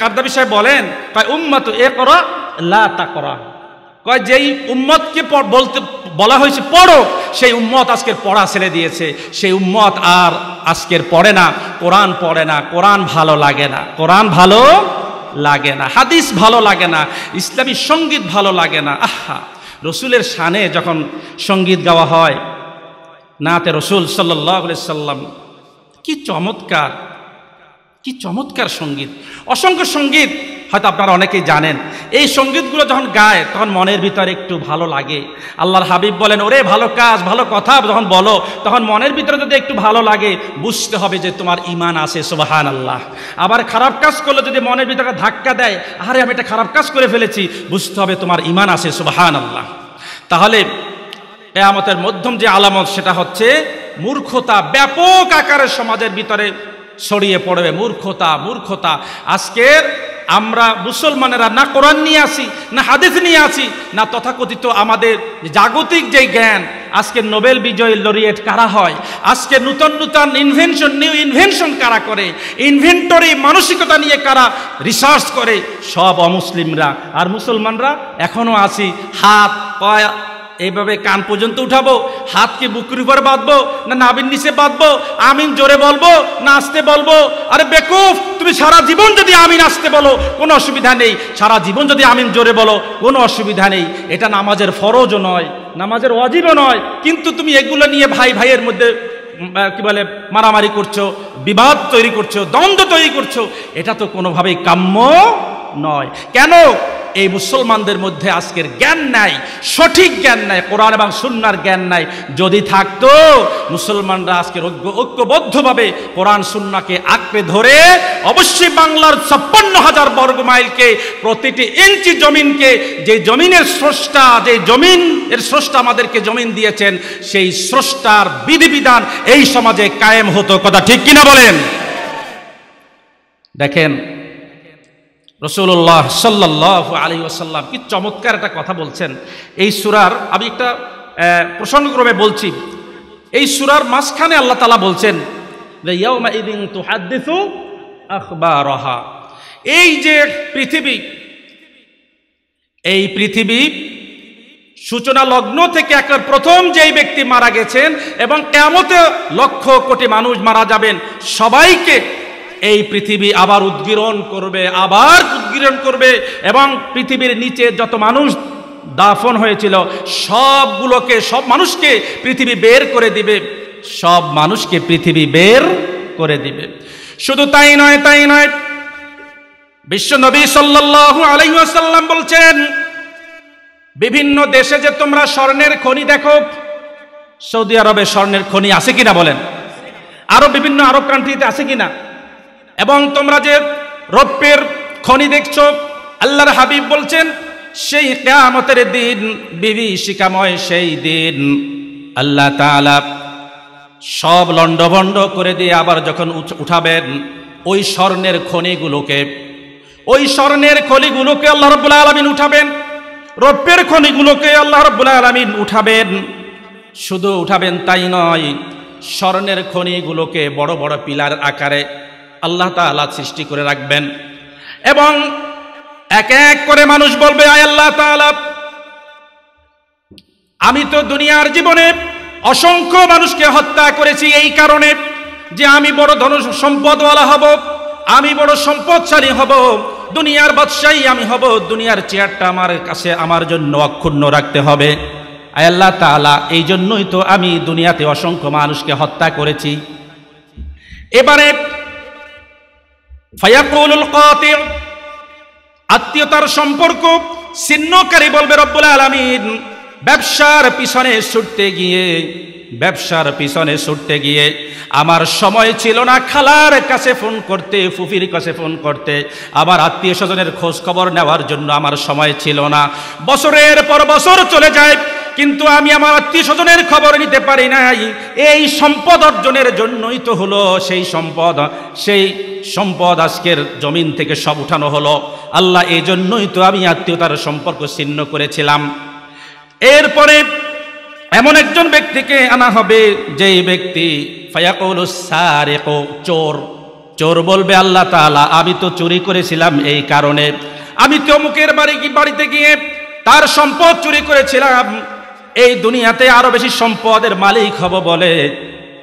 কারদাবি সাহেব বলেন, কয়, উম্মত এ কর লা তা করা কয়, যেই উম্মতকে বলতে বলা হয়েছে, পড়ো। সেই উম্মত আজকের পড়া ছেড়ে দিয়েছে। সেই উম্মত আর আজকের পড়ে না। কোরআন পড়ে না। কোরআন ভালো লাগে না। কোরআন ভালো লাগে না। হাদিস ভালো লাগে না। ইসলামী সংগীত ভালো লাগে না। আহা! রসুলের শানে যখন সংগীত গাওয়া হয়, নাতে রসুল সাল্লাহ সাল্লাম, কি চমৎকার কি চমৎকার সংগীত। অসংখ্য সংগীত হয়তো আপনারা অনেকেই জানেন। এই সঙ্গীতগুলো যখন গায়, তখন মনের ভিতরে একটু ভালো লাগে। আল্লাহর হাবিব বলেন, ওরে, ভালো কাজ, ভালো কথা যখন বলো, তখন মনের ভিতরে যদি একটু ভালো লাগে, বুঝতে হবে যে তোমার ইমান আছে সোবাহান আল্লাহ আবার খারাপ কাজ করলে যদি মনের ভিতরে ধাক্কা দেয়, আরে, আমি এটা খারাপ কাজ করে ফেলেছি, বুঝতে হবে তোমার ইমান আছে সোবাহান আল্লাহ তাহলে কেয়ামতের মধ্যম যে আলামত, সেটা হচ্ছে মূর্খতা, ব্যাপক আকারের সমাজের ভিতরে ছড়িয়ে পড়বে, মূর্খতা মূর্খতা। আজকের আমরা মুসলমানেরা না কোরআন নিয়ে আসি, না হাদিস নিয়ে আসি, না তথাকথিত আমাদের জাগতিক যে জ্ঞান, আজকে নোবেল বিজয়ী লরিয়েট কারা হয়? আজকে নূতন নূতন ইনভেনশন নিউ ইনভেনশন কারা করে? ইনভেন্টরি মানসিকতা নিয়ে কারা রিসার্চ করে? সব অমুসলিমরা। আর মুসলমানরা এখনও আছি, হাত, পয়া এইভাবে কান পর্যন্ত উঠাবো, হাতকে বুকের উপর বাঁধবো, না নাবিন নিচে বাঁধবো, আমিন জোরে বলব না আসতে বলব। আরে বেকুফ, তুমি সারা জীবন যদি আমিন আসতে বলো, কোনো অসুবিধা নেই। সারা জীবন যদি আমিন জোরে বলো, কোনো অসুবিধা নেই। এটা নামাজের ফরজও নয়, নামাজের অজীবও নয়। কিন্তু তুমি এগুলো নিয়ে ভাই ভাইয়ের মধ্যে কি বলে, মারামারি করছ, বিবাদ তৈরি করছ, দ্বন্দ্ব তৈরি করছ, এটা তো কোনোভাবেই কাম্য নয়। কেন? এই মুসলমানদের মধ্যে আজকের জ্ঞান নাই, সঠিক জ্ঞান নাই, কোরআন এবং সুন্নার জ্ঞান নাই। যদি থাকতো, মুসলমানরা আজকের ঐক্য ঐক্যবদ্ধভাবে কোরআন, সুন্নাকে আঁকড়ে ধরে অবশ্যই বাংলার ছাপ্পান্ন হাজার বর্গ মাইলকে, প্রতিটি ইঞ্চি জমিনকে, যে জমিনের স্রষ্টা, যে জমিন এর স্রষ্টা আমাদেরকে জমিন দিয়েছেন, সেই স্রষ্টার বিধিবিধান এই সমাজে কায়েম হতো। কথা ঠিক কিনা বলেন? দেখেন রসুল্লাহ সাল্লাহ আলী আসাল্লাম কি চমৎকার একটা কথা বলছেন। এই সুরার আমি একটা প্রসঙ্গক্রমে বলছি। এই সুরার মাঝখানে আল্লাহ তালা বলছেন এই যে পৃথিবী, এই পৃথিবী সূচনা লগ্ন থেকে একটা প্রথম যেই ব্যক্তি মারা গেছেন এবং কেমতে লক্ষ কোটি মানুষ মারা যাবেন, সবাইকে এই পৃথিবী আবার উদ্গীরণ করবে, আবার উদ্গীরণ করবে এবং পৃথিবীর নিচে যত মানুষ দাফন হয়েছিল, সবগুলোকে, সব মানুষকে পৃথিবী বের করে দিবে। সব মানুষকে পৃথিবী বের করে দিবে। শুধু তাই নয় তাই নয়, বিশ্ব নবী সাল্লাল্লাহু আলাইহি ওয়াসাল্লাম বলছেন, বিভিন্ন দেশে যে তোমরা স্বর্ণের খনি দেখো, সৌদি আরবে স্বর্ণের খনি আছে কিনা বলেন? আরও বিভিন্ন আরব কান্ট্রিতে আছে কিনা? এবং তোমরা যে রৌপ্যের খনি দেখছ, আল্লাহর হাবিব বলছেন, সেই কেয়ামতের দিন বিবি শিকাময় সেই দিন। আল্লাহ তাআলা সব লণ্ডভণ্ড করে দিয়ে আবার যখন উঠাবেন, ওই স্বর্ণের খনিগুলোকে, ওই স্বর্ণের খনিগুলোকে আল্লাহ রব্বুল আলমিন উঠাবেন রৌপ্যের খনিগুলোকে আল্লাহ রব্বুল আলমিন উঠাবেন। শুধু উঠাবেন তাই নয়, স্বর্ণের খনিগুলোকে বড় বড় পিলার আকারে আল্লাহ তালা সৃষ্টি করে রাখবেন। এবং এক এক করে মানুষ বলবে, আয় আল্লাহ তালা আমি তো দুনিয়ার জীবনে অসংখ্য মানুষকে হত্যা করেছি এই কারণে যে আমি বড় ধন সম্পদওয়ালা হব, আমি বড় সম্পদশালী হব, দুনিয়ার বাদশাহী আমি হব, দুনিয়ার চেয়ারটা আমার কাছে আমার জন্য অক্ষুণ্ণ রাখতে হবে। আয় আল্লাহ তালা এই জন্যই তো আমি দুনিয়াতে অসংখ্য মানুষকে হত্যা করেছি। এবারে আত্মীয়তার সম্পর্ক ছিন্নকারী বলবে রব্বুল আলামিন। ব্যবসার পিছনে ছুটতে গিয়ে, ব্যবসার পিছনে ছুটতে গিয়ে আমার সময় ছিল না খালার কাছে ফোন করতে, ফুফির কাছে ফোন করতে। আমার আত্মীয় স্বজনের খোঁজ খবর নেওয়ার জন্য আমার সময় ছিল না। বছরের পর বছর চলে যায় কিন্তু আমি আমার আত্মীয় স্বজনের খবর নিতে পারি নাই। এই সম্পদ অর্জনের জন্যই তো হলো সেই সম্পদ। সেই সম্পদ আজকের জমিন থেকে সব উঠানো হলো। আল্লাহ এই জন্যই তো আমি আত্মীয়তার সম্পর্ক ছিন্ন করেছিলাম। এরপরে এমন একজন ব্যক্তিকে আনা হবে, যেই ব্যক্তি ফায়াকুল সারেকো, চোর। চোর বলবে, আল্লাহ তাআলা, আমি তো চুরি করেছিলাম এই কারণে। আমি তো অমুকের বাড়ি কি বাড়িতে গিয়ে তার সম্পদ চুরি করেছিলাম। এই দুনিয়াতে আরও বেশি সম্পদের মালিক হব বলে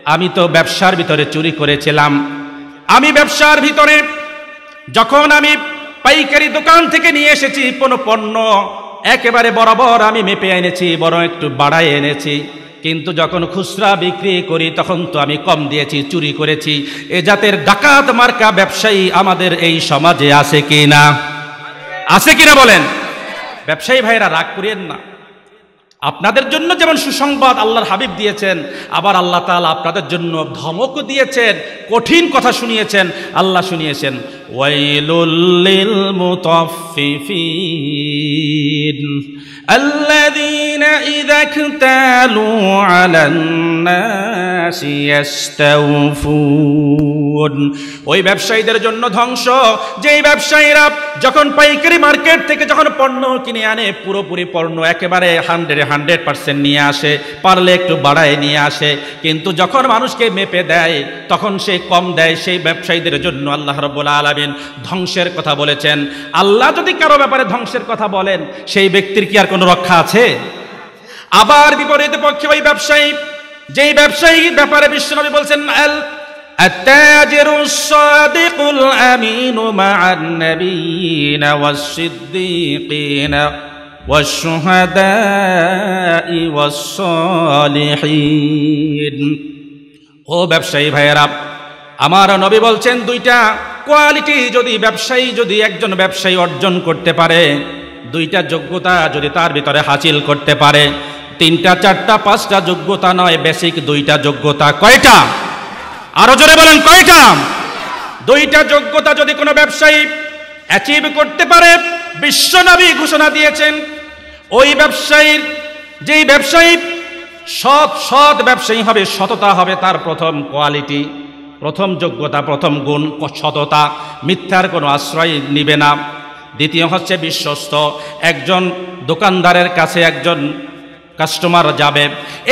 আমি তো ব্যবসার ভিতরে চুরি করেছিলাম। আমি ব্যবসার ভিতরে যখন আমি পাইকারি দোকান থেকে নিয়ে এসেছি, কোনো পণ্য একেবারে বরাবর আমি মেপে এনেছি, বরং একটু বাড়ায় এনেছি। কিন্তু যখন খুচরা বিক্রি করি, তখন তো আমি কম দিয়েছি, চুরি করেছি। এ জাতের ডাকাত মার্কা ব্যবসায়ী আমাদের এই সমাজে আছে কি না আছে কিনা বলেন? ব্যবসায়ী ভাইরা রাগ করিয়েন না। আপনাদের জন্য যেমন সুসংবাদ আল্লাহর হাবিব দিয়েছেন আবার আল্লাহ তাআলা আপনাদের জন্য ধমকও দিয়েছেন কঠিন কথা শুনিয়েছেন আল্লাহ শুনিয়েছেন ওয়াইলুল মুতাফফিফিন الذين إذا اكتالوا على الناس يستوفون ওই ব্যবসায়ীদের জন্য ধ্বংস যেই ব্যবসায়ীরা যখন পাইকারি মার্কেট থেকে যখন পণ্য কিনে আনে, পুরোপুরি পণ্য একেবারে হান্ড্রেড হান্ড্রেড পার্সেন্ট নিয়ে আসে, পারলে একটু বাড়ায় নিয়ে আসে। কিন্তু যখন মানুষকে মেপে দেয়, তখন সে কম দেয় সেই ব্যবসায়ীদের জন্য আল্লাহ রব্বুল আলমিন ধ্বংসের কথা বলেছেন। আল্লাহ যদি কারও ব্যাপারে ধ্বংসের কথা বলেন, সেই ব্যক্তির কি আর কোনো রক্ষা আছে? আবার বিপরীত পক্ষে ওই ব্যবসায়ী, যেই ব্যবসায়ী ব্যাপারে বিশ্বনবী বলছেন التاجر الصادق الأمين مع النبيين والصديقين والشهداء والصالحين ও ব্যবসায়ী ভাইয়েরা আমার নবী বলছেন দুইটা কোয়ালিটি যদি ব্যবসায়ী যদি একজন ব্যবসায়ী অর্জন করতে পারে দুইটা যোগ্যতা যদি তার ভিতরে হাসিল করতে পারে তিনটা চারটা পাঁচটা যোগ্যতা নয় বেসিক দুইটা যোগ্যতা কয়টা আরও জোরে বলেন, কয়টা? দুইটা যোগ্যতা যদি কোনো ব্যবসায়ী অ্যাচিভ করতে পারে বিশ্বনবী ঘোষণা দিয়েছেন, ওই ব্যবসায়ীর, যেই ব্যবসায়ী সৎ সৎ ব্যবসায়ী হবে, সততা হবে, তার প্রথম কোয়ালিটি প্রথম যোগ্যতা, প্রথম গুণ, সততা, মিথ্যার কোনো আশ্রয় নিবে না। দ্বিতীয় হচ্ছে বিশ্বস্ত, একজন দোকানদারের কাছে একজন কাস্টমার যাবে।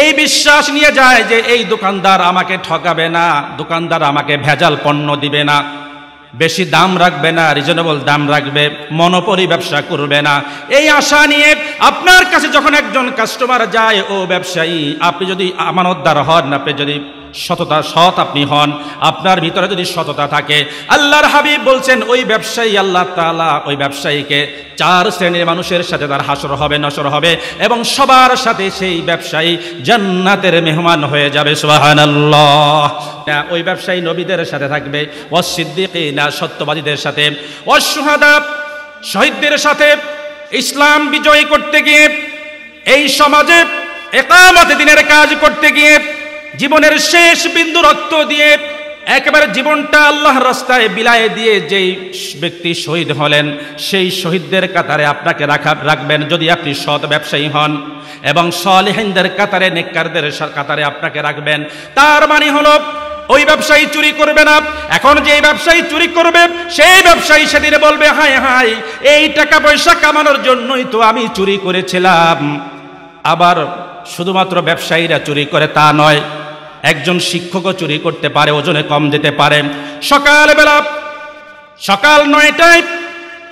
এই বিশ্বাস নিয়ে যায় যে এই দোকানদার আমাকে ঠকাবে না, দোকানদার আমাকে ভেজাল পণ্য দিবে না, বেশি দাম রাখবে না রিজনেবল দাম রাখবে মনোপরি ব্যবসা করবে না। এই আশা নিয়ে আপনার কাছে যখন একজন কাস্টমার যায়, ও ব্যবসায়ী, আপনি যদি আমানতদার হন, আপনি যদি সততা সৎ আপনি হন। আপনার ভিতরে যদি সততা থাকে, আল্লাহর হাবিব বলছেন, ওই ব্যবসায়ী আল্লাহ তাআলা ওই ব্যবসায়ীকে চার শ্রেণির মানুষের সাথে তার হাসর হবে, নসর হবে এবং সবার সাথে সেই ব্যবসায়ী জান্নাতের মেহমান হয়ে যাবে। সুবহানাল্লাহ। ওই ব্যবসায়ী নবীদের সাথে থাকবে ওয়াসিদ্দিকিনা সত্যবাদীদের সাথে, ওয়াসশুহাদা শহীদদের সাথে, ইসলাম বিজয়ী করতে গিয়ে, এই সমাজে একামতে দিনের কাজ করতে গিয়ে জীবনের শেষ বিন্দু রক্ত দিয়ে একেবারে জীবনটা আল্লাহর রাস্তায় বিলায় দিয়ে যেই ব্যক্তি শহীদ হলেন, সেই শহীদদের কাতারে আপনাকে রাখা রাখবেন যদি আপনি সৎ ব্যবসায়ী হন এবং সলেহিনদের কাতারে, নেককারদের কাতারে আপনাকে রাখবেন। তার মানে হলো, ওই ব্যবসায়ী চুরি করবে না। এখন যে ব্যবসায়ী চুরি করবে, সেই ব্যবসায়ী সেদিন বলবে হাই হাই এই টাকা পয়সা কামানোর জন্যই তো আমি চুরি করেছিলাম। আবার শুধুমাত্র ব্যবসায়ীরা চুরি করে তা নয় একজন শিক্ষকও চুরি করতে পারে, ওজনে কম দিতে পারে। সকালবেলা, সকাল নয়টায়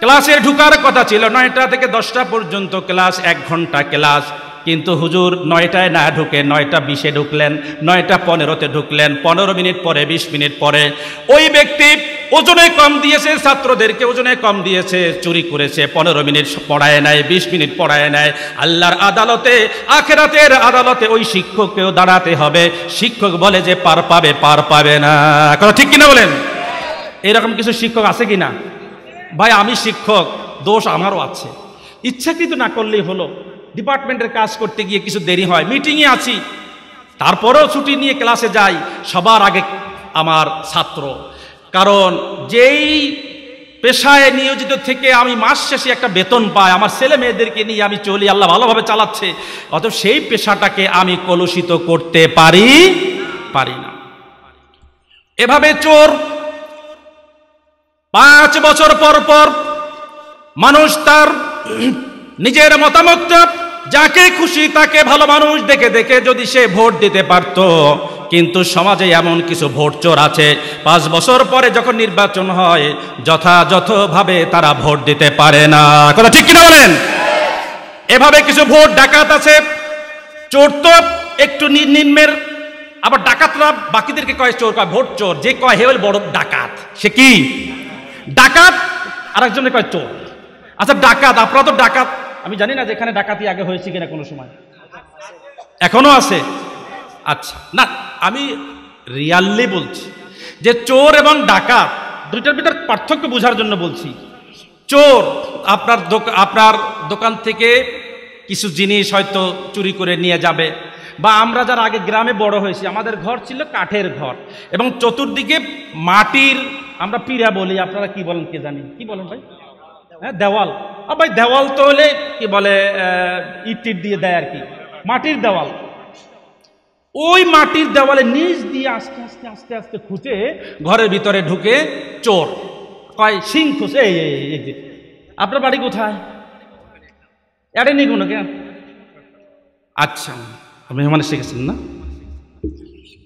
ক্লাসে ঢুকার কথা ছিল, নয়টা থেকে দশটা পর্যন্ত ক্লাস, এক ঘণ্টা ক্লাস। কিন্তু হুজুর নয়টায় না ঢুকে, নয়টা বিশে ঢুকলেন, নয়টা পনেরোতে ঢুকলেন, পনেরো মিনিট পরে, বিশ মিনিট পরে ওই ব্যক্তি ওজনে কম দিয়েছে, ছাত্রদেরকে ওজনে কম দিয়েছে, চুরি করেছে, পনেরো মিনিট পড়ায় নেয় বিশ মিনিট পড়ায় নেয় আল্লাহর আদালতে, আখেরাতের আদালতে ওই শিক্ষককেও দাঁড়াতে হবে। শিক্ষক বলে যে পার পাবে পার পাবে না। কথা ঠিক কিনা বলেন? এরকম কিছু শিক্ষক আছে কিনা? ভাই, আমি শিক্ষক, দোষ আমারও আছে। ইচ্ছাকৃত না করলেই হলো। ডিপার্টমেন্টের কাজ করতে গিয়ে কিছু দেরি হয়। মিটিংয়ে আছি। তারপরেও ছুটি নিয়ে ক্লাসে যাই। সবার আগে আমার ছাত্র। কারণ যেই পেশায় নিয়োজিত থেকে আমি মাস শেষে একটা বেতন পাই, আমার ছেলে মেয়েদেরকে নিয়ে আমি চলি, আল্লাহ ভালোভাবে চালাচ্ছে অত সেই পেশাটাকে আমি কলুষিত করতে পারি পারি না। এভাবে চোর পাঁচ বছর পর পর মানুষ তার নিজের মতামতটা যাকে খুশি তাকে ভালো মানুষ দেখে দেখে যদি সে ভোট দিতে পারত, কিন্তু সমাজে এমন কিছু ভোট চোর আছে, পাঁচ বছর পরে যখন নির্বাচন হয়, যথাযথভাবে তারা ভোট দিতে পারে না। কথা ঠিক কিনা বলেন? এভাবে কিছু ভোট ডাকাত আছে, চোর তো একটু নিম্নের, আবার ডাকাতরা বাকিদেরকে কয় চোর, কয় ভোট চোর, যে কয় হে বড় ডাকাত, সে কি? ডাকাত আর আরেকজনে কয় চোর। আচ্ছা ডাকাত, আপনারা তো ডাকাত আমি জানি না যে এখানে ডাকাতি আগে হয়েছে কিনা কোনো সময়। এখনও আছে। আচ্ছা না, আমি রিয়ালি বলছি যে চোর এবং ডাকাত দুইটার ভিতর পার্থক্য বোঝার জন্য বলছি। চোর আপনার আপনার দোকান থেকে কিছু জিনিস হয়তো চুরি করে নিয়ে যাবে বা আমরা যারা আগে গ্রামে বড় হয়েছি, আমাদের ঘর ছিল কাঠের ঘর এবং চতুর্দিকে মাটির, আমরা পিড়া বলি, আপনারা কি বলেন কে জানি? কি বলেন ভাই? হ্যাঁ দেওয়াল। আর ভাই দেওয়াল তো হলে কি বলে ইট দিয়ে দেয় আর কি। মাটির দেওয়াল। ওই মাটির দেওয়ালে নিচ দিয়ে আস্তে আস্তে আস্তে আস্তে খুঁজে ঘরের ভিতরে ঢুকে চোর। কয় সিং খুঁজে এই এই, আপনার বাড়ি কোথায়? এড়ে নি কোনো কেন আচ্ছা আপনি মানে শিখেছেন না?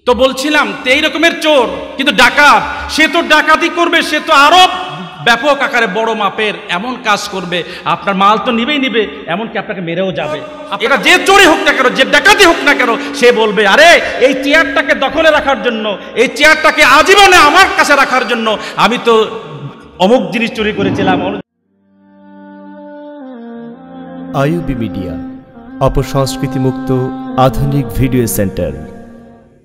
তো বলছিলাম তো এই রকমের চোর কিন্তু ডাকাত। সে তো ডাকাতি করবে সে তো আরও ব্যাপক আকারে বড় মাপের এমন কাজ করবে। আপনার মাল তো নিবেই নিবে, এমনকি আপনাকে মেরেও যাবে। এটা যে চোরই হোক না কেন, যে ডাকাতি হোক না কেন, সে বলবে, আরে, এই চেয়ারটাকে দখলে রাখার জন্য, এই চেয়ারটাকে আজীবনে আমার কাছে রাখার জন্য আমি তো অমুক জিনিস চুরি করেছিলাম। আইউবি মিডিয়া অপসংস্কৃতি মুক্ত আধুনিক ভিডিও সেন্টার।